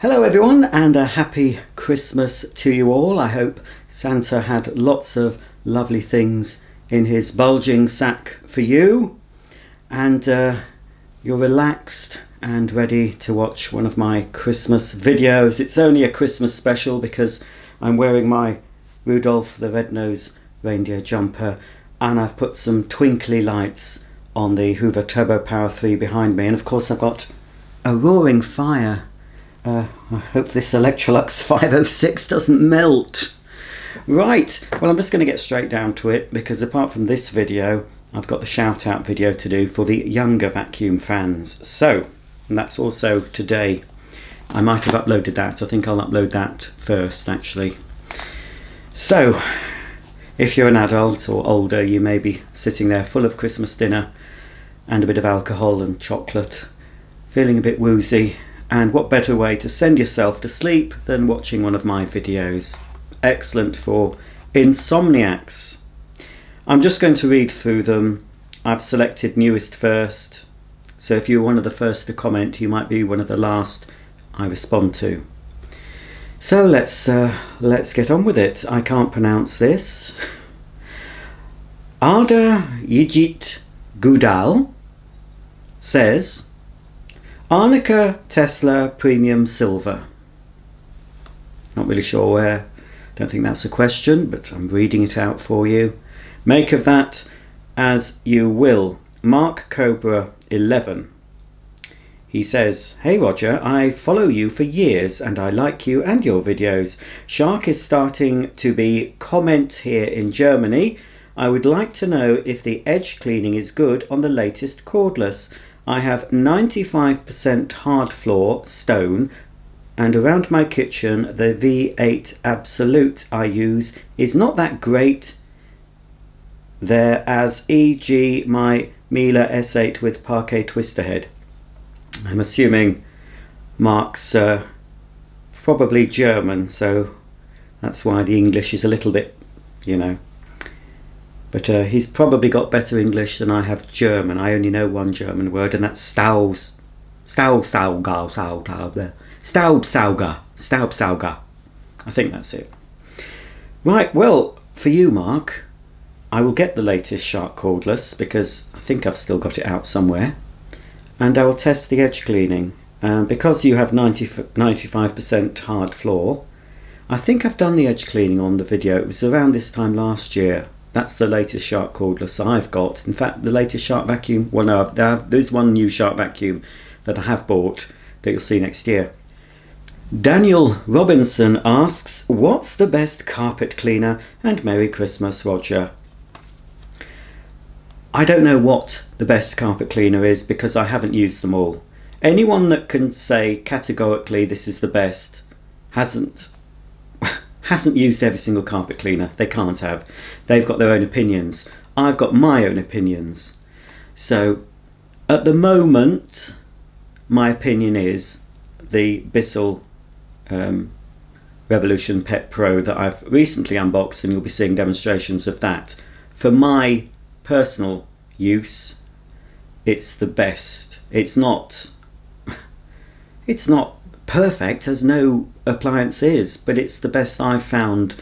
Hello, everyone, and a happy Christmas to you all. I hope Santa had lots of lovely things in his bulging sack for you, and uh, you're relaxed and ready to watch one of my Christmas videos. It's only a Christmas special because I'm wearing my Rudolph the Red-Nosed Reindeer jumper, and I've put some twinkly lights on the Hoover Turbo Power 3 behind me, and of course, I've got a roaring fire uh, I hope this Electrolux 506 doesn't melt. Right, well I'm just going to get straight down to it because apart from this video, I've got the shout out video to do for the younger vacuum fans. So, and that's also today. I might have uploaded that, I think I'll upload that first actually. So, if you're an adult or older, you may be sitting there full of Christmas dinner and a bit of alcohol and chocolate, feeling a bit woozy, and what better way to send yourself to sleep than watching one of my videos. Excellent for insomniacs. I'm just going to read through them. I've selected newest first. So if you're one of the first to comment, you might be one of the last I respond to. So let's uh, let's get on with it. I can't pronounce this. Arda Yijit Gudal says Arnica Tesla Premium Silver. Not really sure where. Don't think that's a question, but I'm reading it out for you. Make of that as you will. Mark Cobra 11. He says, Hey Roger, I follow you for years and I like you and your videos. Shark is starting to be comment here in Germany. I would like to know if the edge cleaning is good on the latest cordless. I have 95% hard floor stone and around my kitchen the V8 Absolute I use is not that great there as e.g. my Miele S8 with Parquet twister head. I'm assuming Mark's uh, probably German so that's why the English is a little bit you know but uh, he's probably got better English than I have German. I only know one German word, and that's Staus. Staubsauger. Staubsauger. Staubsauger. Staubsauger. I think that's it. Right, well, for you, Mark, I will get the latest Shark cordless because I think I've still got it out somewhere. And I will test the edge cleaning. Um, because you have 90, 95% hard floor, I think I've done the edge cleaning on the video. It was around this time last year. That's the latest Shark cordless I've got. In fact, the latest Shark vacuum, well no, there's one new Shark vacuum that I have bought that you'll see next year. Daniel Robinson asks, what's the best carpet cleaner? And Merry Christmas, Roger. I don't know what the best carpet cleaner is because I haven't used them all. Anyone that can say categorically this is the best hasn't hasn't used every single carpet cleaner. They can't have. They've got their own opinions. I've got my own opinions. So at the moment, my opinion is the Bissell um, Revolution Pet Pro that I've recently unboxed and you'll be seeing demonstrations of that. For my personal use, it's the best. It's not, it's not perfect as no appliance is, but it's the best I've found.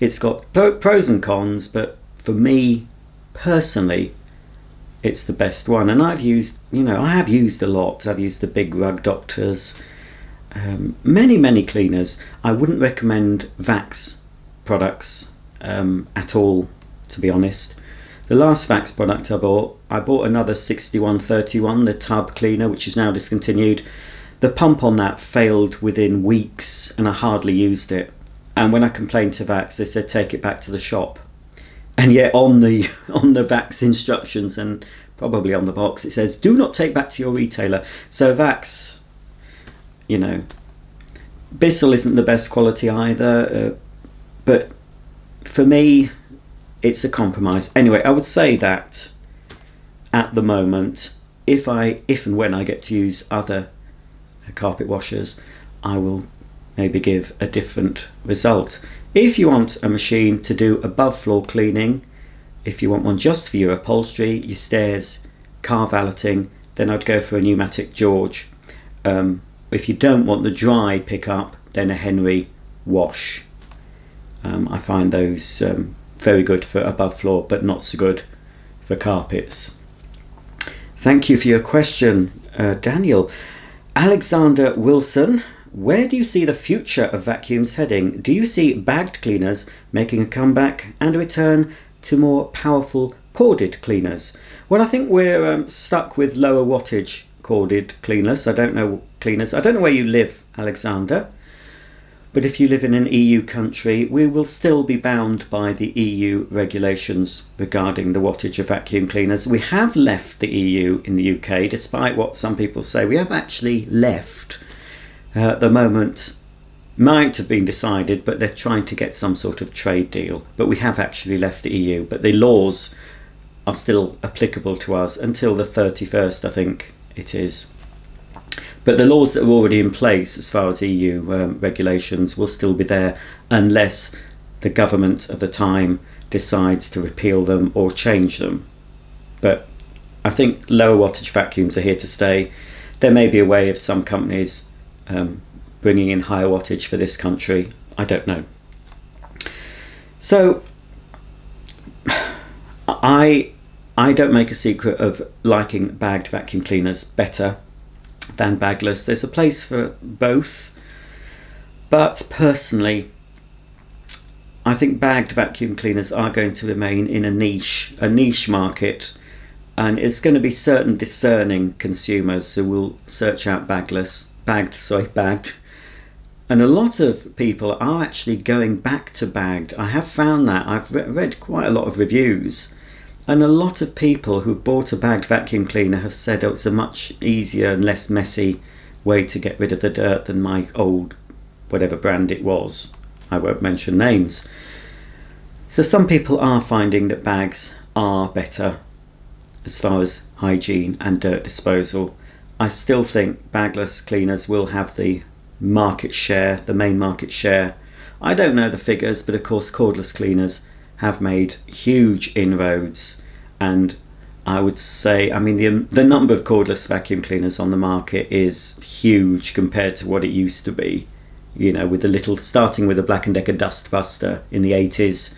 It's got pros and cons, but for me personally, it's the best one. And I've used, you know, I have used a lot. I've used the big rug doctors, um, many, many cleaners. I wouldn't recommend Vax products um, at all, to be honest. The last Vax product I bought, I bought another 6131, the tub cleaner, which is now discontinued the pump on that failed within weeks and I hardly used it. And when I complained to Vax, they said take it back to the shop. And yet on the on the Vax instructions and probably on the box it says do not take back to your retailer. So Vax, you know, Bissell isn't the best quality either, uh, but for me, it's a compromise. Anyway, I would say that at the moment, if I if and when I get to use other carpet washers, I will maybe give a different result. If you want a machine to do above floor cleaning, if you want one just for your upholstery, your stairs, car valeting, then I'd go for a Numatic George. Um, if you don't want the dry pickup, then a Henry wash. Um, I find those um, very good for above floor, but not so good for carpets. Thank you for your question, uh, Daniel. Alexander Wilson, where do you see the future of vacuums heading? Do you see bagged cleaners making a comeback and a return to more powerful corded cleaners? Well, I think we're um, stuck with lower wattage corded cleaners. I don't know cleaners. I don't know where you live, Alexander. But if you live in an EU country, we will still be bound by the EU regulations regarding the wattage of vacuum cleaners. We have left the EU in the UK, despite what some people say. We have actually left. Uh, at the moment, might have been decided, but they're trying to get some sort of trade deal. But we have actually left the EU, but the laws are still applicable to us until the 31st, I think it is. But the laws that are already in place, as far as EU um, regulations, will still be there unless the government at the time decides to repeal them or change them. But I think lower wattage vacuums are here to stay. There may be a way of some companies um, bringing in higher wattage for this country. I don't know. So I I don't make a secret of liking bagged vacuum cleaners better than bagless. There's a place for both, but personally, I think bagged vacuum cleaners are going to remain in a niche, a niche market, and it's going to be certain discerning consumers who will search out bagless, bagged, sorry, bagged. And a lot of people are actually going back to bagged. I have found that. I've re read quite a lot of reviews and a lot of people who bought a bagged vacuum cleaner have said oh, it's a much easier and less messy way to get rid of the dirt than my old, whatever brand it was. I won't mention names. So some people are finding that bags are better as far as hygiene and dirt disposal. I still think bagless cleaners will have the market share, the main market share. I don't know the figures, but of course cordless cleaners have made huge inroads and I would say, I mean, the, um, the number of cordless vacuum cleaners on the market is huge compared to what it used to be. You know, with the little, starting with the Black & Decker Dustbuster in the 80s,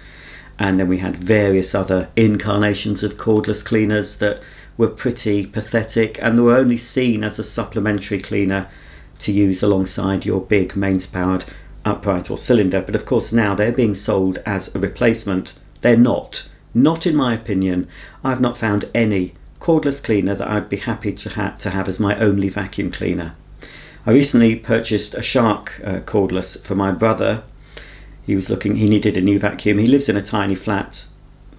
and then we had various other incarnations of cordless cleaners that were pretty pathetic and they were only seen as a supplementary cleaner to use alongside your big mains powered upright or cylinder. But of course, now they're being sold as a replacement. They're not. Not in my opinion. I've not found any cordless cleaner that I'd be happy to, ha to have as my only vacuum cleaner. I recently purchased a Shark uh, cordless for my brother. He was looking, he needed a new vacuum. He lives in a tiny flat,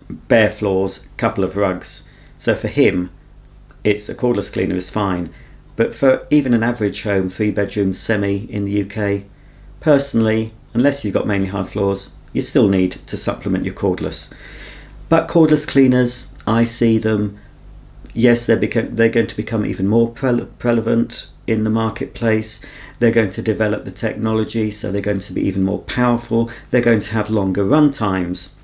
bare floors, couple of rugs. So for him, it's a cordless cleaner is fine. But for even an average home, three bedroom semi in the UK, personally, unless you've got mainly hard floors, you still need to supplement your cordless. But cordless cleaners, I see them, yes, they're, they're going to become even more pre relevant in the marketplace. They're going to develop the technology, so they're going to be even more powerful. They're going to have longer run times.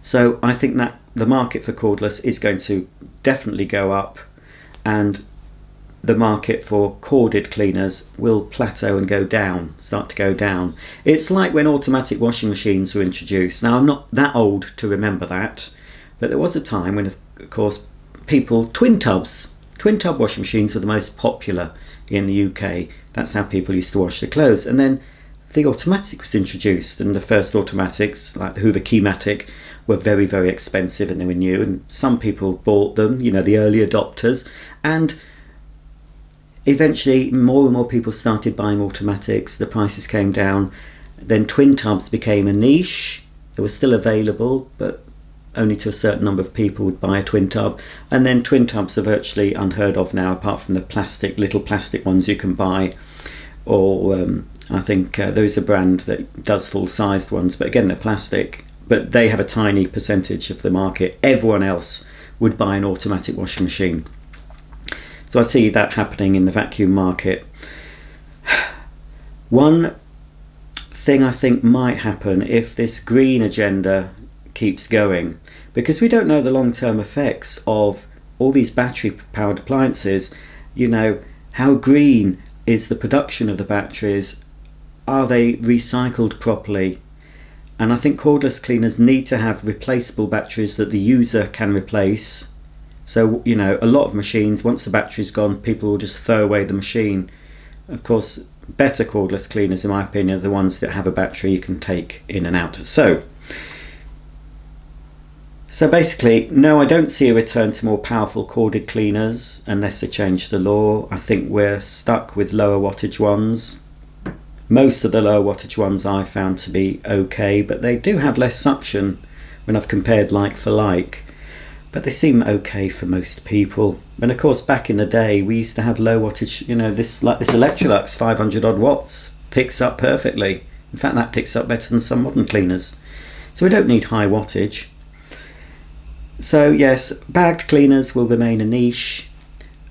So I think that the market for cordless is going to definitely go up and the market for corded cleaners will plateau and go down, start to go down. It's like when automatic washing machines were introduced. Now, I'm not that old to remember that, but there was a time when, of course, people, twin tubs, twin tub washing machines were the most popular in the UK. That's how people used to wash their clothes. And then the automatic was introduced, and the first automatics, like the Hoover Keymatic, were very, very expensive and they were new. And some people bought them, you know, the early adopters. And eventually more and more people started buying automatics, the prices came down. Then twin tubs became a niche. They were still available, but only to a certain number of people would buy a twin tub. And then twin tubs are virtually unheard of now, apart from the plastic, little plastic ones you can buy. Or um, I think uh, there is a brand that does full sized ones, but again, they're plastic. But they have a tiny percentage of the market. Everyone else would buy an automatic washing machine. So I see that happening in the vacuum market. One thing I think might happen if this green agenda keeps going, because we don't know the long term effects of all these battery powered appliances, you know, how green is the production of the batteries. Are they recycled properly? And I think cordless cleaners need to have replaceable batteries that the user can replace. So, you know, a lot of machines, once the battery's gone, people will just throw away the machine. Of course, better cordless cleaners, in my opinion, are the ones that have a battery you can take in and out. So, so basically, no, I don't see a return to more powerful corded cleaners unless they change the law. I think we're stuck with lower wattage ones. Most of the lower wattage ones I found to be okay, but they do have less suction when I've compared like for like. But they seem okay for most people. And of course, back in the day, we used to have low wattage. You know, this like this Electrolux 500 odd watts picks up perfectly. In fact, that picks up better than some modern cleaners. So we don't need high wattage. So yes, bagged cleaners will remain a niche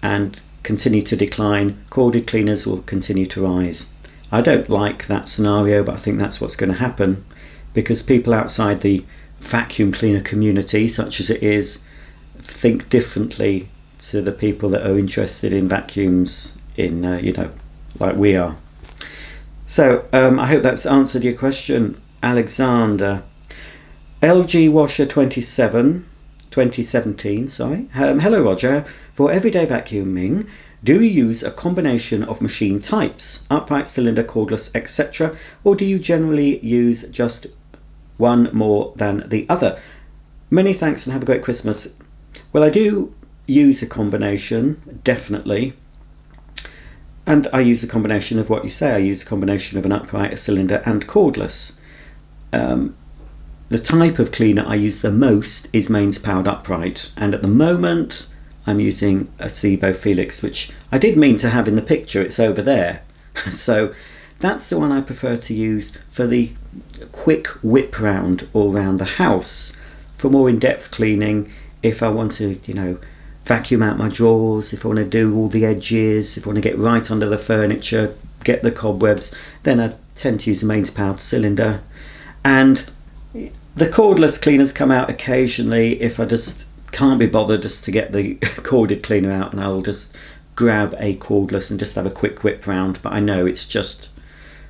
and continue to decline. Corded cleaners will continue to rise. I don't like that scenario, but I think that's what's going to happen because people outside the vacuum cleaner community, such as it is, think differently to the people that are interested in vacuums in, uh, you know, like we are. So um, I hope that's answered your question, Alexander. LG Washer 27 2017, sorry. Um, hello Roger, for everyday vacuuming, do you use a combination of machine types, upright, cylinder, cordless, etc., or do you generally use just one more than the other? Many thanks and have a great Christmas. Well, I do use a combination, definitely. And I use a combination of what you say. I use a combination of an upright, a cylinder, and cordless. Um, the type of cleaner I use the most is mains powered upright and at the moment I'm using a Sebo Felix which I did mean to have in the picture, it's over there. so that's the one I prefer to use for the quick whip round all around the house. For more in-depth cleaning, if I want to, you know, vacuum out my drawers, if I want to do all the edges, if I want to get right under the furniture, get the cobwebs, then I tend to use a mains powered cylinder. And the cordless cleaners come out occasionally if I just can't be bothered just to get the corded cleaner out and I'll just grab a cordless and just have a quick whip round but I know it's just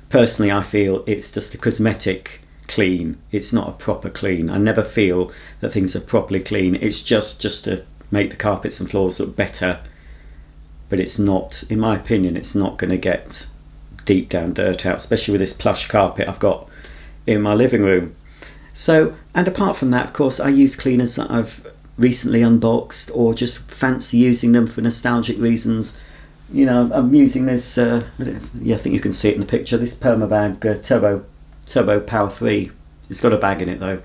personally I feel it's just a cosmetic clean. It's not a proper clean. I never feel that things are properly clean. It's just just to make the carpets and floors look better. But it's not in my opinion it's not going to get deep down dirt out especially with this plush carpet I've got in my living room. So, and apart from that, of course, I use cleaners that I've recently unboxed or just fancy using them for nostalgic reasons. You know, I'm using this, uh, yeah, I think you can see it in the picture, this Permabag uh, Turbo, Turbo Power 3. It's got a bag in it though.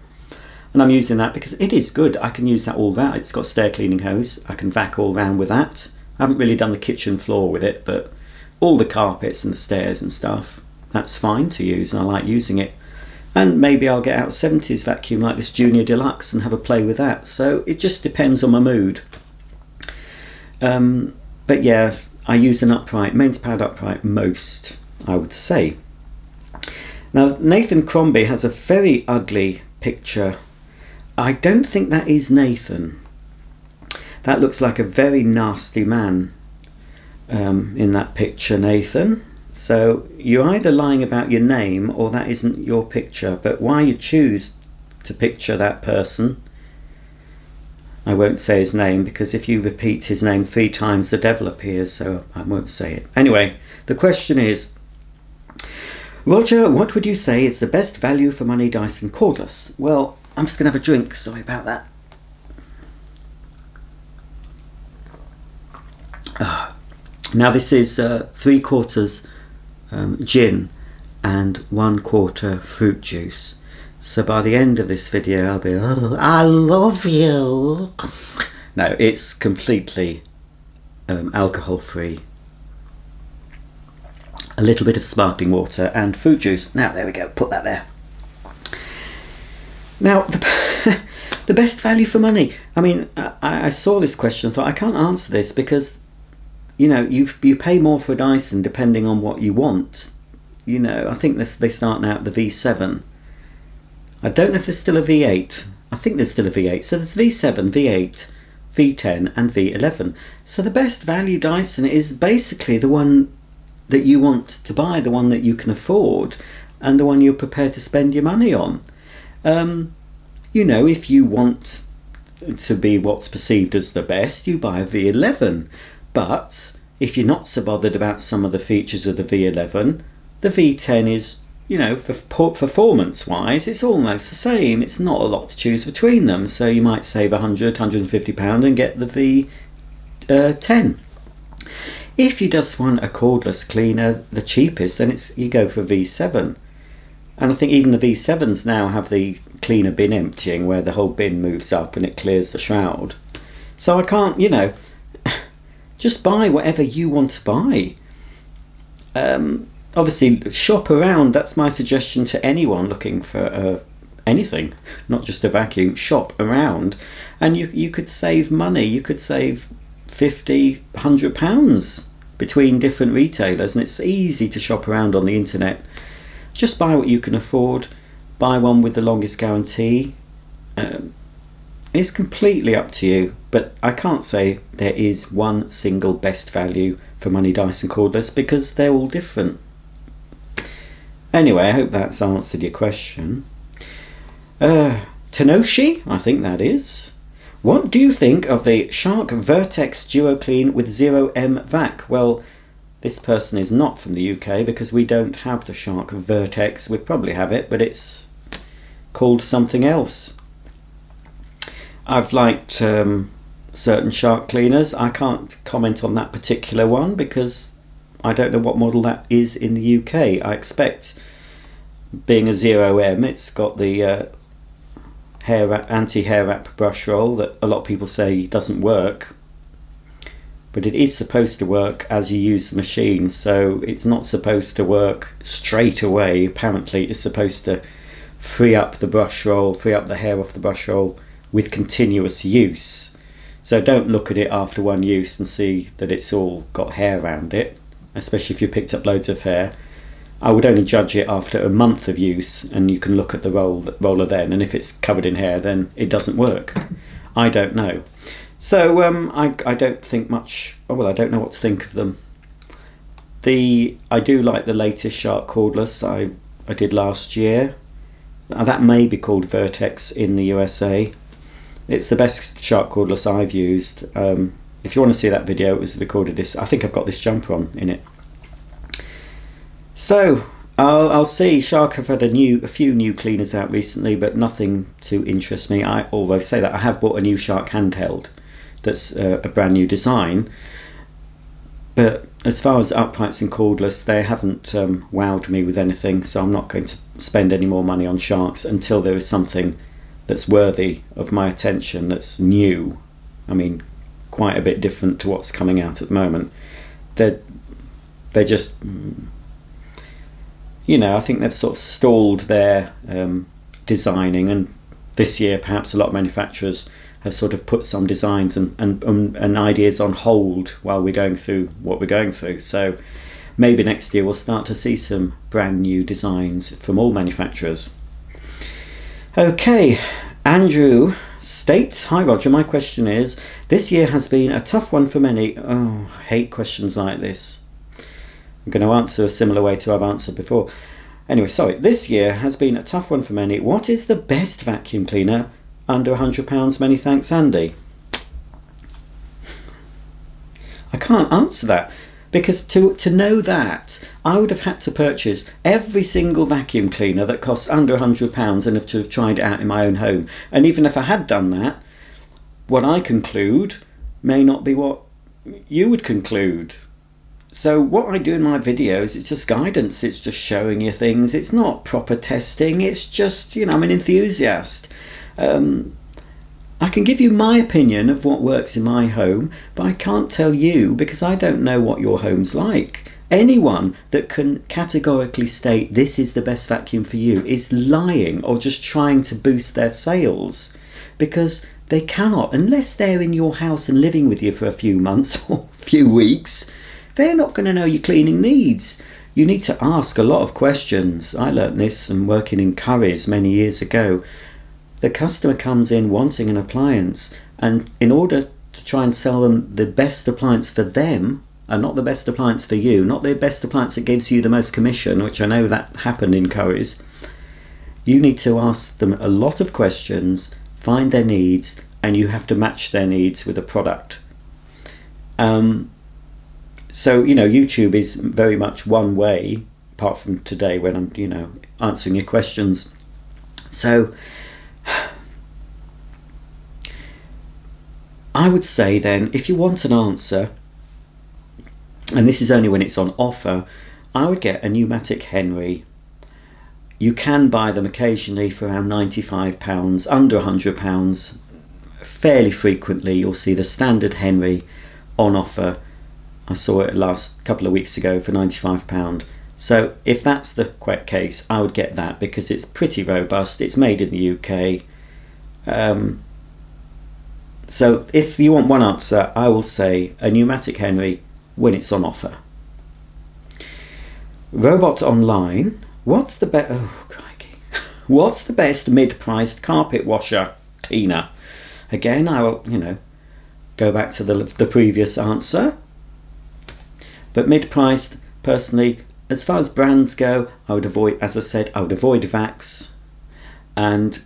And I'm using that because it is good. I can use that all round. It's got stair cleaning hose. I can vac all round with that. I haven't really done the kitchen floor with it, but all the carpets and the stairs and stuff, that's fine to use and I like using it and maybe I'll get out a 70s vacuum like this Junior Deluxe and have a play with that so it just depends on my mood um, but yeah I use an upright mains powered upright most I would say now Nathan Crombie has a very ugly picture I don't think that is Nathan that looks like a very nasty man um, in that picture Nathan so you're either lying about your name or that isn't your picture. But why you choose to picture that person, I won't say his name because if you repeat his name three times, the devil appears. So I won't say it. Anyway, the question is, Roger, what would you say is the best value for money Dyson cordless? Well, I'm just going to have a drink. Sorry about that. Ah. Now this is uh, three quarters um, gin and one quarter fruit juice. So by the end of this video I'll be, oh, I love you. No, it's completely um, alcohol free. A little bit of sparkling water and fruit juice. Now there we go, put that there. Now, the, the best value for money. I mean, I, I saw this question and thought I can't answer this because you know, you you pay more for a Dyson depending on what you want. You know, I think this, they start now at the V7. I don't know if there's still a V8. I think there's still a V8. So there's V7, V8, V10 and V11. So the best value Dyson is basically the one that you want to buy, the one that you can afford, and the one you're prepared to spend your money on. Um, you know, if you want to be what's perceived as the best, you buy a V11. But if you're not so bothered about some of the features of the V11, the V10 is, you know, for performance wise, it's almost the same. It's not a lot to choose between them. So you might save 100, 150 pound and get the V10. If you just want a cordless cleaner, the cheapest, then it's you go for V7. And I think even the V7s now have the cleaner bin emptying where the whole bin moves up and it clears the shroud. So I can't, you know, just buy whatever you want to buy. Um, obviously, shop around. That's my suggestion to anyone looking for uh, anything, not just a vacuum. Shop around, and you you could save money. You could save 50, 100 pounds between different retailers, and it's easy to shop around on the internet. Just buy what you can afford, buy one with the longest guarantee. Um, it's completely up to you, but I can't say there is one single best value for money Dyson cordless because they're all different. Anyway, I hope that's answered your question. Uh, Tenoshi, I think that is. What do you think of the Shark Vertex Duo Clean with Zero-M vac? Well, this person is not from the UK because we don't have the Shark Vertex. We probably have it, but it's called something else. I've liked um, certain shark cleaners. I can't comment on that particular one because I don't know what model that is in the UK. I expect, being a Zero-M, it's got the uh, hair anti-hair wrap brush roll that a lot of people say doesn't work but it is supposed to work as you use the machine. So it's not supposed to work straight away. Apparently it's supposed to free up the brush roll free up the hair off the brush roll with continuous use. So don't look at it after one use and see that it's all got hair around it especially if you picked up loads of hair I would only judge it after a month of use, and you can look at the roll, roller then, and if it's covered in hair, then it doesn't work. I don't know. So um, I, I don't think much. Oh, well, I don't know what to think of them. The I do like the latest Shark cordless I I did last year. that may be called Vertex in the USA. It's the best Shark cordless I've used. Um, if you want to see that video, it was recorded this. I think I've got this jumper on in it. So I'll, I'll see. Shark have had a new, a few new cleaners out recently, but nothing to interest me. I although say that I have bought a new Shark handheld, that's uh, a brand new design. But as far as uprights and cordless, they haven't um, wowed me with anything, so I'm not going to spend any more money on Sharks until there is something that's worthy of my attention, that's new. I mean, quite a bit different to what's coming out at the moment. They're, they're just you know, I think they've sort of stalled their um, designing, and this year perhaps a lot of manufacturers have sort of put some designs and, and, um, and ideas on hold while we're going through what we're going through. So maybe next year we'll start to see some brand new designs from all manufacturers. Okay, Andrew State. Hi Roger, my question is this year has been a tough one for many. Oh, I hate questions like this. I'm going to answer a similar way to I've answered before. Anyway, sorry, this year has been a tough one for many. What is the best vacuum cleaner under £100? Many thanks, Andy. I can't answer that because to, to know that, I would have had to purchase every single vacuum cleaner that costs under £100 and have to have tried it out in my own home. And even if I had done that, what I conclude may not be what you would conclude. So what I do in my videos, it's just guidance. It's just showing you things. It's not proper testing. It's just, you know, I'm an enthusiast. Um, I can give you my opinion of what works in my home, but I can't tell you because I don't know what your home's like. Anyone that can categorically state this is the best vacuum for you is lying or just trying to boost their sales because they cannot, unless they're in your house and living with you for a few months or a few weeks, they're not going to know your cleaning needs. You need to ask a lot of questions. I learnt this from working in Currys many years ago. The customer comes in wanting an appliance, and in order to try and sell them the best appliance for them, and not the best appliance for you, not the best appliance that gives you the most commission, which I know that happened in Currys, you need to ask them a lot of questions, find their needs, and you have to match their needs with a product. Um, so, you know, YouTube is very much one way, apart from today when I'm, you know, answering your questions. So, I would say then, if you want an answer, and this is only when it's on offer, I would get a Numatic Henry. You can buy them occasionally for around £95, under £100. Fairly frequently, you'll see the standard Henry on offer. I saw it last couple of weeks ago for £95. So if that's the case, I would get that because it's pretty robust. It's made in the UK. Um, so if you want one answer, I will say a Numatic Henry when it's on offer. Robot Online. What's the best? Oh crikey! What's the best mid-priced carpet washer cleaner? Again, I will, you know, go back to the the previous answer. But mid-priced, personally, as far as brands go, I would avoid, as I said, I would avoid Vax, and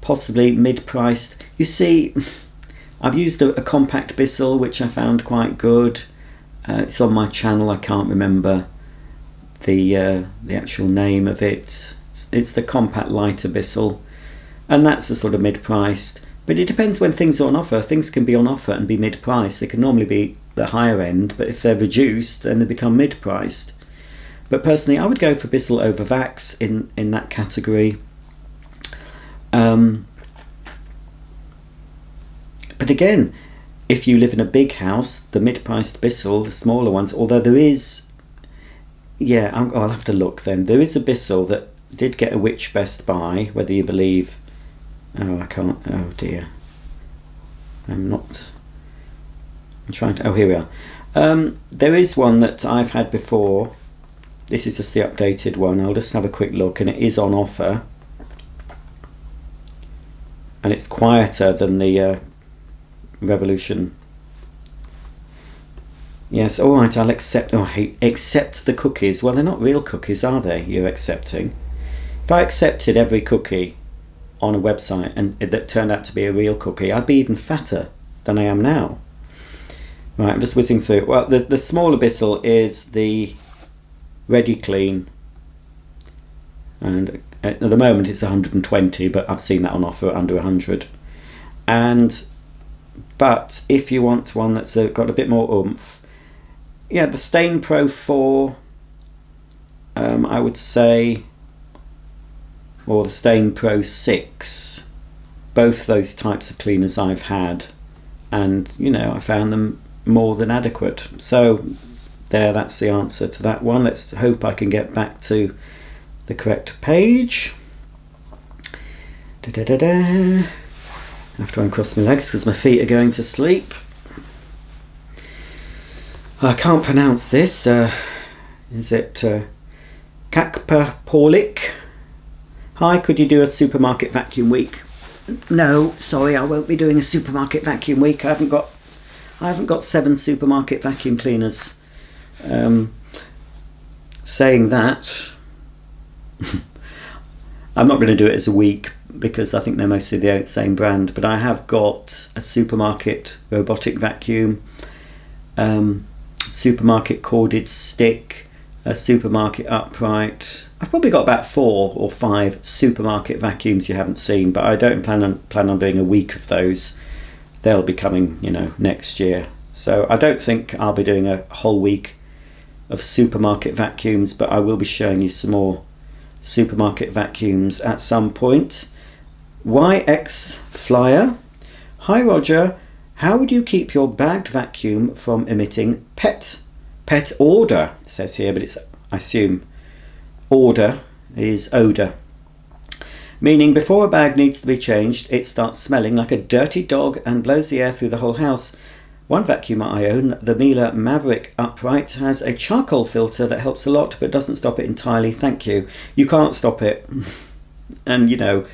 possibly mid-priced. You see. I've used a, a, compact Bissell which I found quite good. Uh, it's on my channel. I can't remember the uh, the actual name of it. It's, it's, the compact lighter Bissell, and that's a sort of mid-priced. But it depends when things are on offer. Things can be on offer and be mid-priced. They can normally be the higher end, but if they're reduced, then they become mid-priced. But personally, I would go for Bissell over Vax in in that category. Um, but again, if you live in a big house, the mid-priced Bissell, the smaller ones, although there is, yeah, I'll, I'll have to look then. There is a Bissell that did get a Which Best Buy, whether you believe, oh I can't, oh dear. I'm not, I'm trying to, oh here we are. Um, there is one that I've had before. This is just the updated one. I'll just have a quick look and it is on offer. And it's quieter than the uh, revolution. Yes, all right, I'll accept. Oh, I hate accept the cookies. Well, they're not real cookies, are they? You're accepting. If I accepted every cookie on a website and that turned out to be a real cookie, I'd be even fatter than I am now. Right, I'm just whizzing through. Well, the the smaller Bissell is the Ready Clean, and at the moment it's 120, but I've seen that on offer under 100. And but if you want one that's got a bit more oomph, yeah, the Stain Pro 4, um, I would say, or the Stain Pro 6, both those types of cleaners I've had, and you know, I found them more than adequate. So, there, that's the answer to that one. Let's hope I can get back to the correct page. Da -da -da I have to uncross my legs because my feet are going to sleep. I can't pronounce this. Uh, is it uh, Kakpa Hi, could you do a supermarket vacuum week? No, sorry, I won't be doing a supermarket vacuum week. I haven't got, I haven't got seven supermarket vacuum cleaners. Um, saying that, I'm not going to do it as a week because I think they're mostly the same brand. But I have got a supermarket robotic vacuum, um, supermarket corded stick, a supermarket upright. I've probably got about four or five supermarket vacuums you haven't seen, but I don't plan on plan on doing a week of those. They'll be coming, you know, next year. So I don't think I'll be doing a whole week of supermarket vacuums, but I will be showing you some more supermarket vacuums at some point. YX Flyer. Hi Roger, how would you keep your bagged vacuum from emitting pet? Pet odor, says here, but it's, I assume, order is odour. Meaning before a bag needs to be changed, it starts smelling like a dirty dog and blows the air through the whole house. One vacuum I own, the Miele Maverick Upright, has a charcoal filter that helps a lot but doesn't stop it entirely. Thank you. You can't stop it. and you know,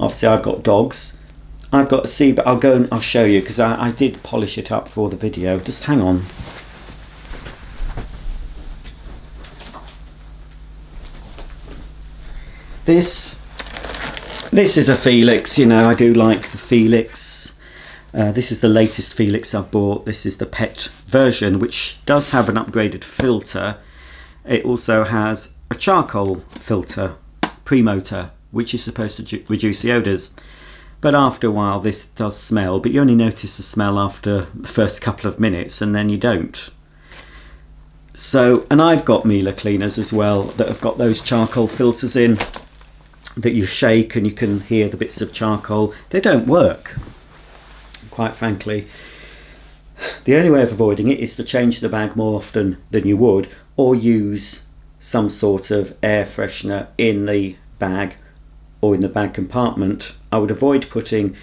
obviously I've got dogs. I've got a C, but I'll go and I'll show you because I, I did polish it up for the video. Just hang on. This this is a Felix, you know, I do like the Felix. Uh, this is the latest Felix I've bought. This is the pet version, which does have an upgraded filter. It also has a charcoal filter, pre-motor, which is supposed to reduce the odours. But after a while this does smell, but you only notice the smell after the first couple of minutes and then you don't. So, and I've got Miele cleaners as well that have got those charcoal filters in that you shake and you can hear the bits of charcoal. They don't work, quite frankly. The only way of avoiding it is to change the bag more often than you would or use some sort of air freshener in the bag or in the bag compartment. I would avoid putting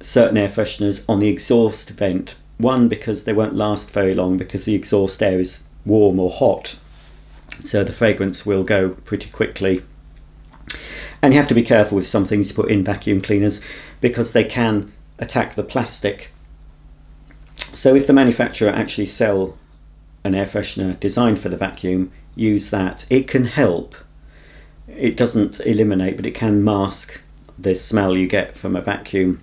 certain air fresheners on the exhaust vent. One, because they won't last very long because the exhaust air is warm or hot. So the fragrance will go pretty quickly. And you have to be careful with some things you put in vacuum cleaners because they can attack the plastic. So if the manufacturer actually sell an air freshener designed for the vacuum, use that. It can help. It doesn't eliminate, but it can mask the smell you get from a vacuum.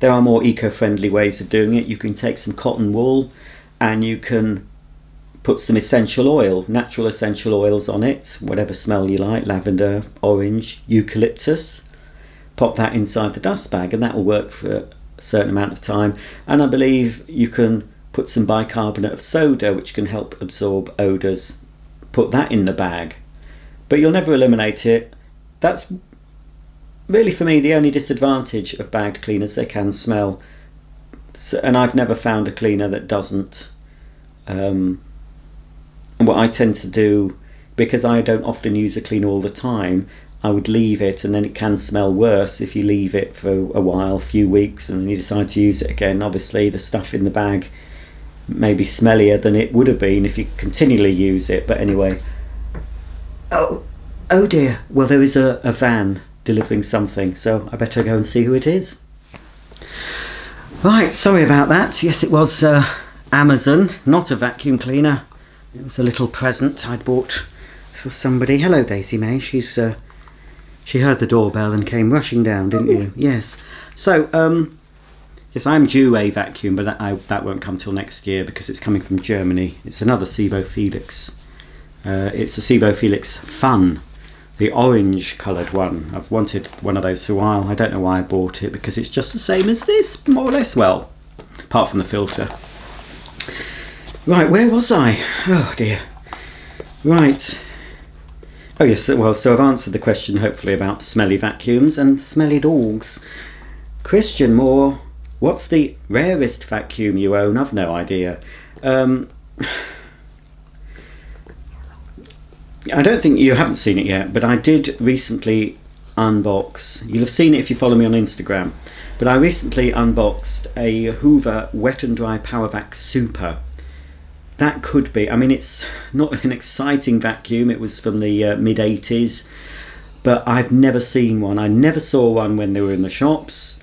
There are more eco-friendly ways of doing it. You can take some cotton wool and you can put some essential oil, natural essential oils on it, whatever smell you like, lavender, orange, eucalyptus. Pop that inside the dust bag and that will work for a certain amount of time. And I believe you can put some bicarbonate of soda which can help absorb odours. Put that in the bag. But you'll never eliminate it. That's really for me the only disadvantage of bagged cleaners. They can smell. So, and I've never found a cleaner that doesn't. Um, and what I tend to do, because I don't often use a cleaner all the time, I would leave it and then it can smell worse if you leave it for a while, a few weeks, and then you decide to use it again. Obviously, the stuff in the bag may be smellier than it would have been if you continually use it, but anyway. Oh, oh dear. Well, there is a, a van delivering something, so I better go and see who it is. Right, sorry about that. Yes, it was uh, Amazon, not a vacuum cleaner. It was a little present I'd bought for somebody. Hello, Daisy May. She's uh, she heard the doorbell and came rushing down, didn't you? Yes. So, um, yes, I'm due a vacuum, but that I, that won't come till next year because it's coming from Germany. It's another Sebo Felix. Uh, it's a Sebo Felix Fun, the orange coloured one. I've wanted one of those for a while. I don't know why I bought it because it's just the same as this, more or less. Well, apart from the filter. Right, where was I? Oh dear. Right. Oh yes, well, so I've answered the question hopefully about smelly vacuums and smelly dogs. Christian Moore, what's the rarest vacuum you own? I've no idea. Um, I don't think you haven't seen it yet, but I did recently unbox. You'll have seen it if you follow me on Instagram. But I recently unboxed a Hoover Wet and Dry Power Vac Super that could be. I mean, it's not an exciting vacuum. It was from the uh, mid 80s, but I've never seen one. I never saw one when they were in the shops.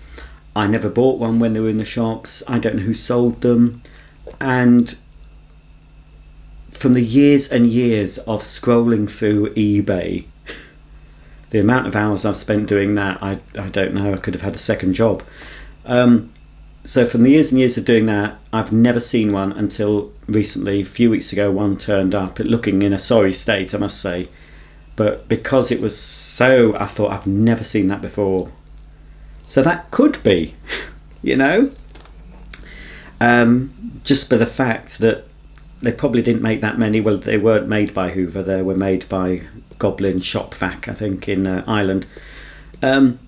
I never bought one when they were in the shops. I don't know who sold them. And from the years and years of scrolling through eBay, the amount of hours I've spent doing that, I, I don't know. I could have had a second job. Um, so from the years and years of doing that, I've never seen one until recently. A few weeks ago, one turned up, looking in a sorry state, I must say. But because it was so, I thought I've never seen that before. So that could be, you know, um, just by the fact that they probably didn't make that many. Well, they weren't made by Hoover. They were made by Goblin Shop Vac, I think, in uh, Ireland. Um,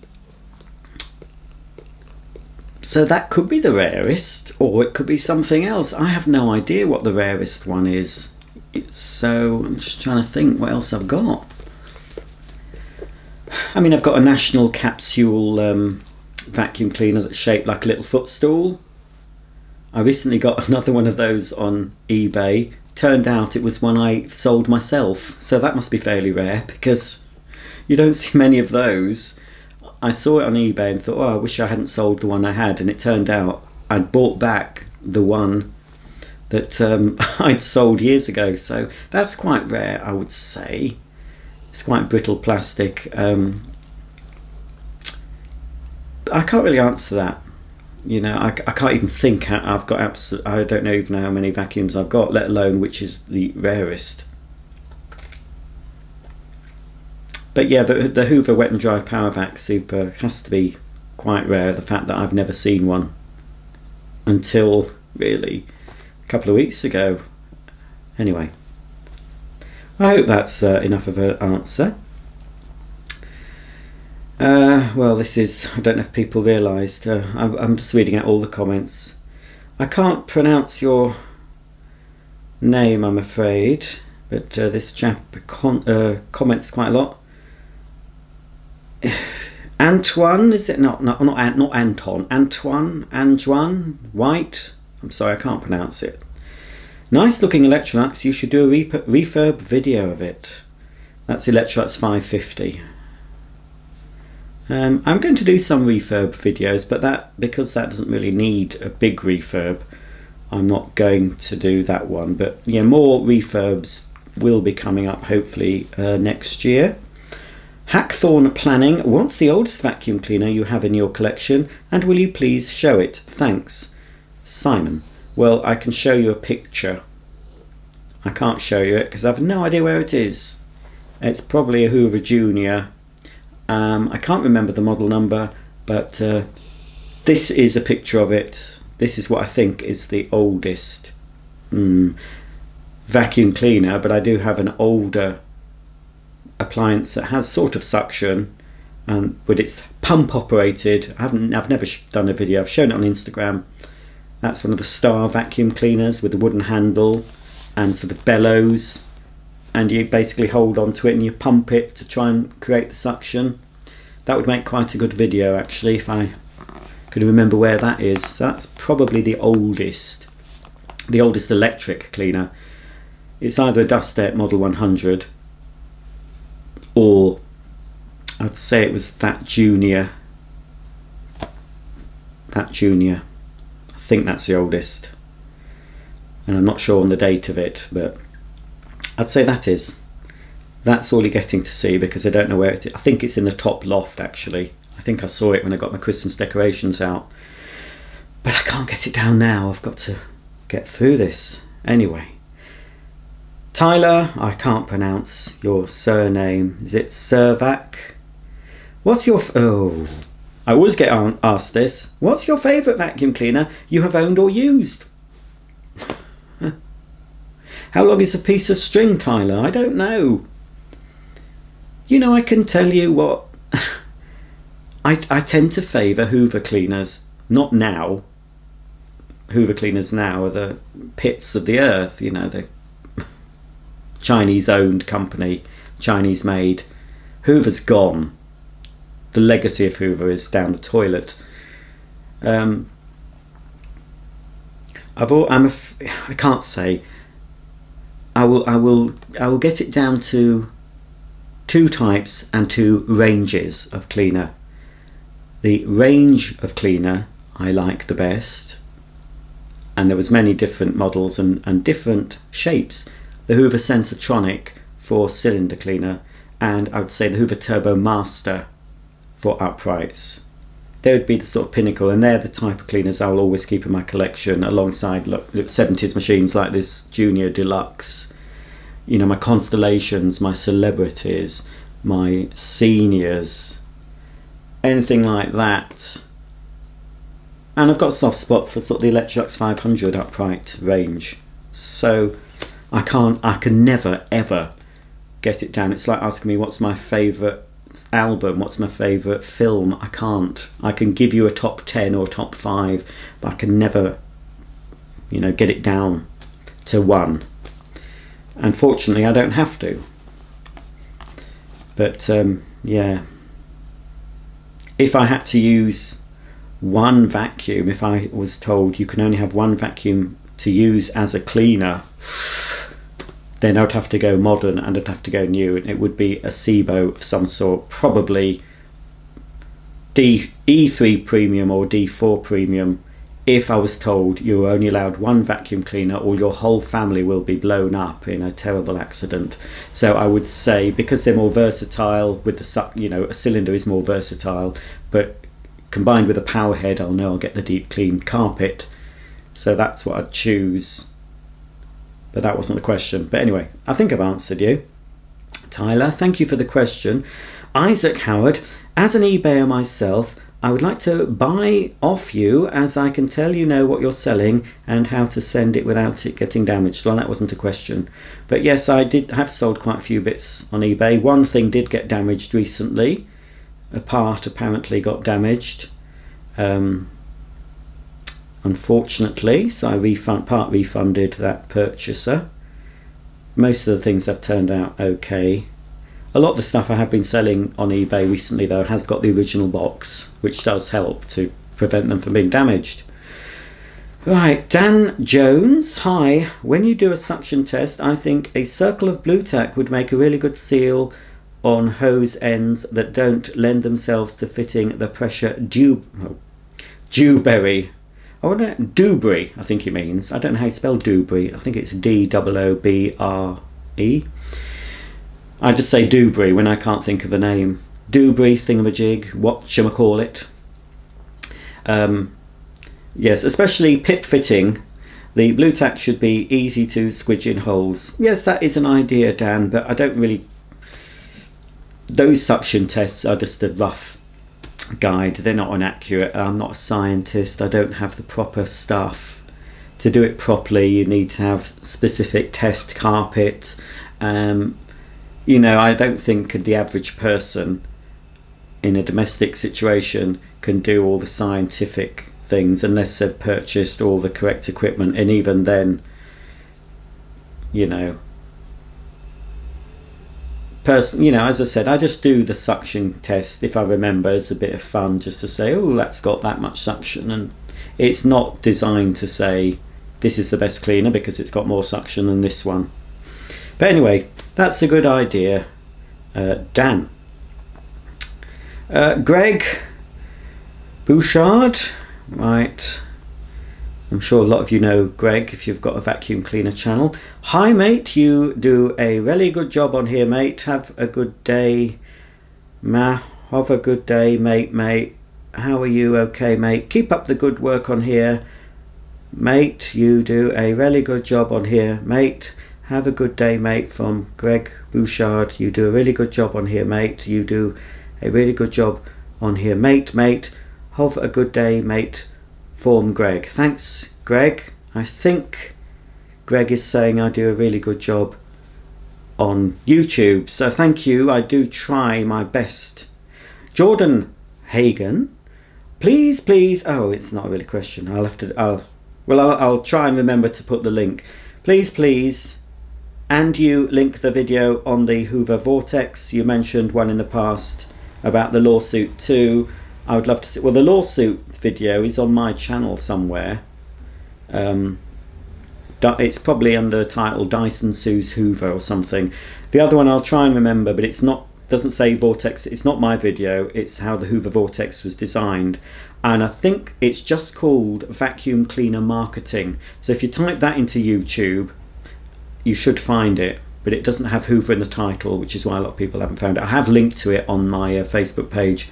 so that could be the rarest, or it could be something else. I have no idea what the rarest one is. So I'm just trying to think what else I've got. I mean, I've got a national capsule um, vacuum cleaner that's shaped like a little footstool. I recently got another one of those on eBay. Turned out it was one I sold myself, so that must be fairly rare because you don't see many of those I saw it on eBay and thought, oh, I wish I hadn't sold the one I had, and it turned out I'd bought back the one that um, I'd sold years ago. So that's quite rare, I would say. It's quite brittle plastic. Um, I can't really answer that. You know, I, I can't even think. I've got absolute. I don't know even how many vacuums I've got, let alone which is the rarest. But yeah, the, the Hoover Wet and Dry Power Vac Super has to be quite rare. The fact that I've never seen one until really a couple of weeks ago. Anyway, I hope that's uh, enough of an answer. Uh, well, this is, I don't know if people realised, uh, I'm, I'm, just reading out all the comments. I can't pronounce your name, I'm afraid, but uh, this chap uh, comments quite a lot. Antoine, is it not? Not not, Anton. Antoine, Antoine White. I'm sorry, I can't pronounce it. Nice looking Electrolux. You should do a refurb video of it. That's Electrolux 550. Um, I'm going to do some refurb videos, but that because that doesn't really need a big refurb, I'm not going to do that one. But yeah, more refurbs will be coming up hopefully uh, next year. Hackthorn Planning, wants the oldest vacuum cleaner you have in your collection and will you please show it? Thanks. Simon, well I can show you a picture. I can't show you it because I have no idea where it is. It's probably a Hoover Junior. Um, I can't remember the model number but uh, this is a picture of it. This is what I think is the oldest mm, vacuum cleaner but I do have an older appliance that has sort of suction um, but it's pump operated. I haven't I've never done a video. I've shown it on Instagram. That's one of the star vacuum cleaners with a wooden handle and sort of bellows. And you basically hold on to it and you pump it to try and create the suction. That would make quite a good video actually if I could remember where that is. So that's probably the oldest the oldest electric cleaner. It's either a Dustech Model 100 or I'd say it was that junior that junior. I think that's the oldest. And I'm not sure on the date of it but I'd say that is. That's all you're getting to see because I don't know where it is. I think it's in the top loft actually. I think I saw it when I got my Christmas decorations out. But I can't get it down now. I've got to get through this. Anyway Tyler, I can't pronounce your surname. Is it Servac? What's your... oh, I always get asked this. What's your favourite vacuum cleaner you have owned or used? How long is a piece of string, Tyler? I don't know. You know, I can tell you what... I, I tend to favour Hoover cleaners. Not now. Hoover cleaners now are the pits of the earth, you know, the Chinese owned company, Chinese made. Hoover's gone. The legacy of Hoover is down the toilet. Um, I've all, I'm a, I can't say. I will I will I will get it down to two types and two ranges of cleaner. The range of cleaner I like the best, and there was many different models and, and different shapes the Hoover Sensotronic for cylinder cleaner, and I would say the Hoover Turbo Master for uprights. They would be the sort of pinnacle, and they're the type of cleaners I'll always keep in my collection alongside look, 70s machines like this Junior Deluxe. You know, my constellations, my celebrities, my seniors, anything like that. And I've got a soft spot for sort of the Electrolux 500 upright range. So I can't, I can never ever get it down. It's like asking me what's my favourite album, what's my favourite film. I can't. I can give you a top 10 or top 5, but I can never, you know, get it down to one. Unfortunately, I don't have to. But um, yeah, if I had to use one vacuum, if I was told you can only have one vacuum to use as a cleaner, then I'd have to go modern and I'd have to go new and it would be a Sebo of some sort, probably D E3 premium or D4 premium if I was told you were only allowed one vacuum cleaner or your whole family will be blown up in a terrible accident. So I would say because they're more versatile with the you know a cylinder is more versatile, but combined with a power head, I'll know I'll get the deep clean carpet. So that's what I'd choose. But that wasn't the question. But anyway, I think I've answered you. Tyler, thank you for the question. Isaac Howard, as an eBayer myself, I would like to buy off you as I can tell you know what you're selling and how to send it without it getting damaged. Well, that wasn't a question. But yes, I did have sold quite a few bits on eBay. One thing did get damaged recently. A part apparently got damaged. Um, unfortunately, so I refund, part refunded that purchaser. Most of the things have turned out okay. A lot of the stuff I have been selling on eBay recently though has got the original box, which does help to prevent them from being damaged. Right, Dan Jones, hi. When you do a suction test, I think a circle of Blu Tack would make a really good seal on hose ends that don't lend themselves to fitting the pressure dew, oh, dewberry. I wonder, dewberry, I think he means. I don't know how you spell dewberry. I think it's D-O-O-B-R-E. I just say Dewberry when I can't think of a name. Dewberry thingamajig, what shall I call it? Um, yes, especially pip fitting. The Blu Tack should be easy to squidge in holes. Yes, that is an idea, Dan, but I don't really... Those suction tests are just a rough guide. They're not inaccurate. I'm not a scientist. I don't have the proper stuff. To do it properly, you need to have specific test carpet. Um, you know, I don't think the average person in a domestic situation can do all the scientific things unless they've purchased all the correct equipment and even then you know person you know as i said i just do the suction test if i remember It's a bit of fun just to say oh that's got that much suction and it's not designed to say this is the best cleaner because it's got more suction than this one but anyway, that's a good idea. Uh, Dan. Uh, Greg Bouchard. Right. I'm sure a lot of you know Greg if you've got a vacuum cleaner channel. Hi mate, you do a really good job on here mate. Have a good day. Ma, have a good day mate mate. How are you? Okay mate. Keep up the good work on here. Mate, you do a really good job on here mate. Have a good day, mate, from Greg Bouchard. You do a really good job on here, mate. You do a really good job on here, mate, mate. Have a good day, mate, from Greg. Thanks, Greg. I think Greg is saying I do a really good job on YouTube. So thank you. I do try my best. Jordan Hagen, please, please. Oh, it's not really a question. I'll have to. I'll, well, I'll, I'll try and remember to put the link. Please, please and you link the video on the Hoover Vortex. You mentioned one in the past about the lawsuit too. I would love to see. Well, the lawsuit video is on my channel somewhere. Um, it's probably under the title Dyson sues Hoover or something. The other one I'll try and remember, but it's not doesn't say Vortex. It's not my video. It's how the Hoover Vortex was designed, and I think it's just called Vacuum Cleaner Marketing. So if you type that into YouTube, you should find it, but it doesn't have Hoover in the title, which is why a lot of people haven't found it. I have linked to it on my uh, Facebook page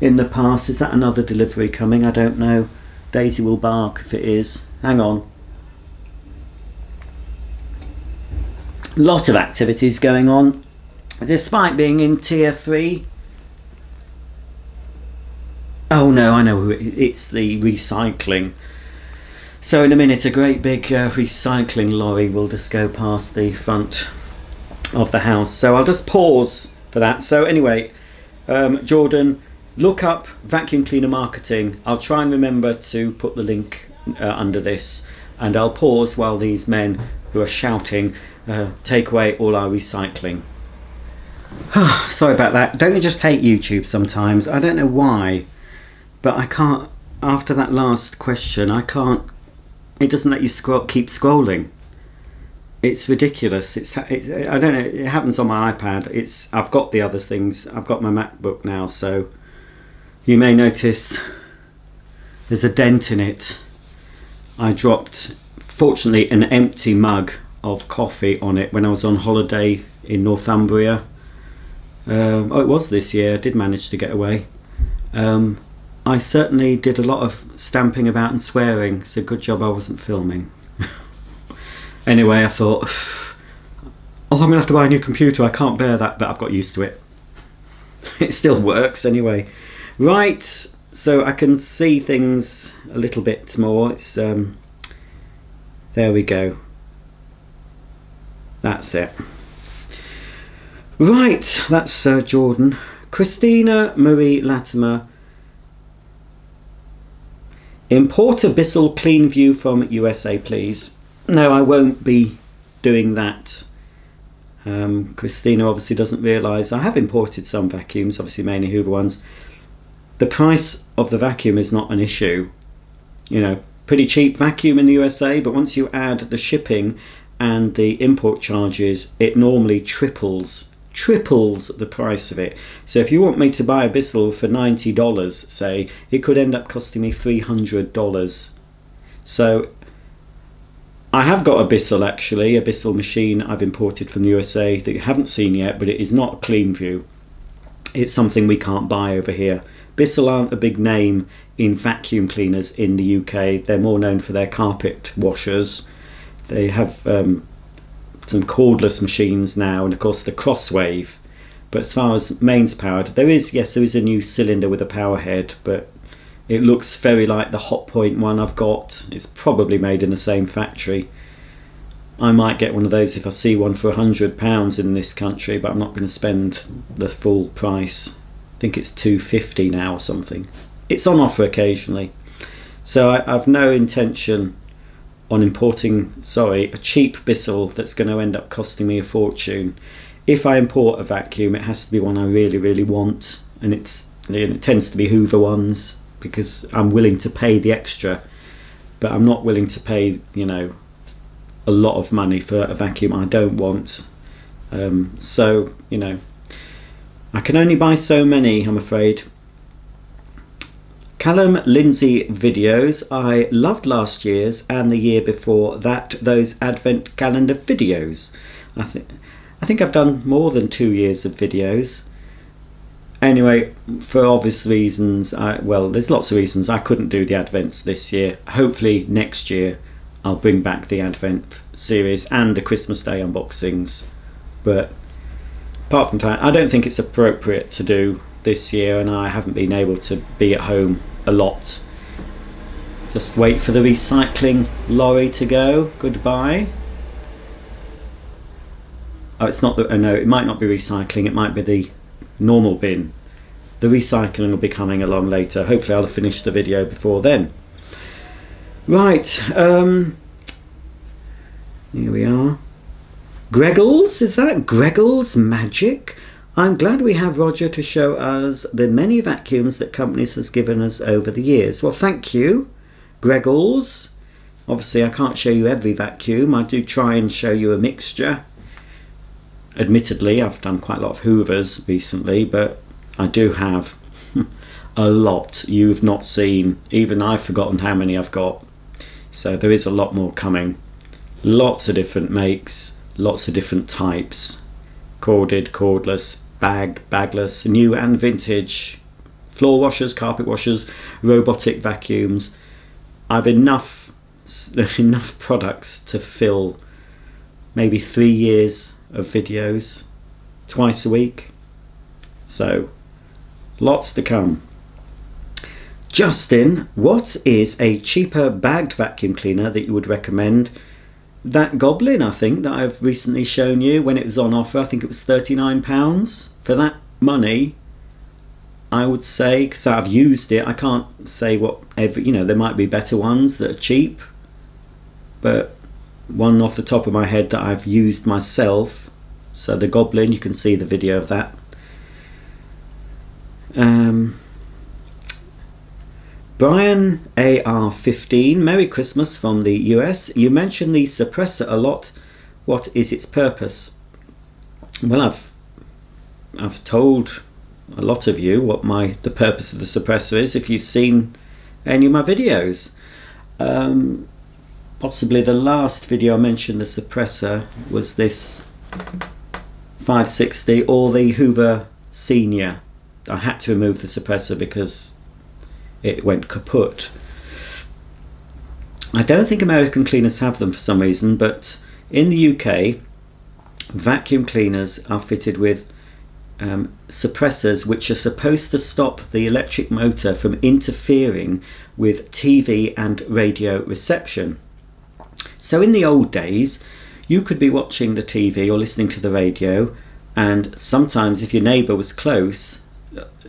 in the past. Is that another delivery coming? I don't know. Daisy will bark if it is. Hang on. Lot of activities going on. Despite being in tier 3. Oh no, I know it's the recycling so in a minute a great big uh, recycling lorry will just go past the front of the house. So I'll just pause for that. So anyway, um, Jordan, look up vacuum cleaner marketing. I'll try and remember to put the link uh, under this and I'll pause while these men who are shouting uh, take away all our recycling. Sorry about that. Don't you just hate YouTube sometimes? I don't know why, but I can't, after that last question, I can't it doesn't let you scroll, keep scrolling. It's ridiculous. It's, it's I don't know. It happens on my iPad. It's I've got the other things. I've got my MacBook now, so You may notice there's a dent in it. I dropped, fortunately, an empty mug of coffee on it when I was on holiday in Northumbria. Um, oh, it was this year. I did manage to get away. Um, I certainly did a lot of stamping about and swearing. A good job I wasn't filming. anyway, I thought, oh, I'm going to have to buy a new computer. I can't bear that, but I've got used to it. it still works anyway. Right, so I can see things a little bit more. It's um, There we go. That's it. Right, that's uh, Jordan. Christina Marie Latimer. Import a Bissell Clean View from USA, please. No, I won't be doing that. Um, Christina obviously doesn't realise I have imported some vacuums, obviously mainly Hoover ones. The price of the vacuum is not an issue. You know, pretty cheap vacuum in the USA, but once you add the shipping and the import charges, it normally triples triples the price of it. So if you want me to buy a Bissell for $90, say, it could end up costing me $300. So I have got a Bissell actually, a Bissell machine I've imported from the USA that you haven't seen yet, but it is not a clean view. It's something we can't buy over here. Bissell aren't a big name in vacuum cleaners in the UK. They're more known for their carpet washers. They have um, some cordless machines now, and of course the Crosswave. But as far as mains powered, there is yes, there is a new cylinder with a power head, but it looks very like the Hotpoint one I've got. It's probably made in the same factory. I might get one of those if I see one for a hundred pounds in this country, but I'm not going to spend the full price. I think it's two fifty now or something. It's on offer occasionally, so I, I've no intention on importing, sorry, a cheap Bissell that's going to end up costing me a fortune. If I import a vacuum, it has to be one I really, really want, and it's it tends to be Hoover ones because I'm willing to pay the extra, but I'm not willing to pay, you know, a lot of money for a vacuum I don't want. Um, so, you know, I can only buy so many, I'm afraid. Callum Lindsay videos. I loved last year's and the year before that, those advent calendar videos. I think I think I've done more than two years of videos. Anyway, for obvious reasons, I, well, there's lots of reasons I couldn't do the advents this year. Hopefully next year I'll bring back the advent series and the Christmas Day unboxings. But apart from that, I don't think it's appropriate to do this year and I haven't been able to be at home a lot. Just wait for the recycling lorry to go. Goodbye. Oh, it's not the, oh no, it might not be recycling, it might be the normal bin. The recycling will be coming along later. Hopefully I'll have finished the video before then. Right, um, here we are. Greggles, is that Greggles Magic? I'm glad we have Roger to show us the many vacuums that companies has given us over the years. Well, thank you, Greggles. Obviously, I can't show you every vacuum. I do try and show you a mixture. Admittedly, I've done quite a lot of Hoovers recently, but I do have a lot you've not seen. Even I've forgotten how many I've got. So there is a lot more coming. Lots of different makes, lots of different types. Corded, cordless, bagged, bagless, new and vintage, floor washers, carpet washers, robotic vacuums. I've enough enough products to fill maybe three years of videos twice a week. So lots to come. Justin, what is a cheaper bagged vacuum cleaner that you would recommend? That Goblin, I think, that I've recently shown you when it was on offer, I think it was £39. For that money, I would say, because I've used it, I can't say what every, you know, there might be better ones that are cheap, but one off the top of my head that I've used myself, so the Goblin, you can see the video of that. Um, Brian AR15, Merry Christmas from the US. You mentioned the suppressor a lot. What is its purpose? Well, I've I've told a lot of you, what my the purpose of the suppressor is if you've seen any of my videos. Um, possibly the last video I mentioned the suppressor was this 560 or the Hoover Senior. I had to remove the suppressor because it went kaput. I don't think American cleaners have them for some reason, but in the UK, vacuum cleaners are fitted with um, suppressors which are supposed to stop the electric motor from interfering with TV and radio reception. So in the old days, you could be watching the TV or listening to the radio, and sometimes if your neighbour was close,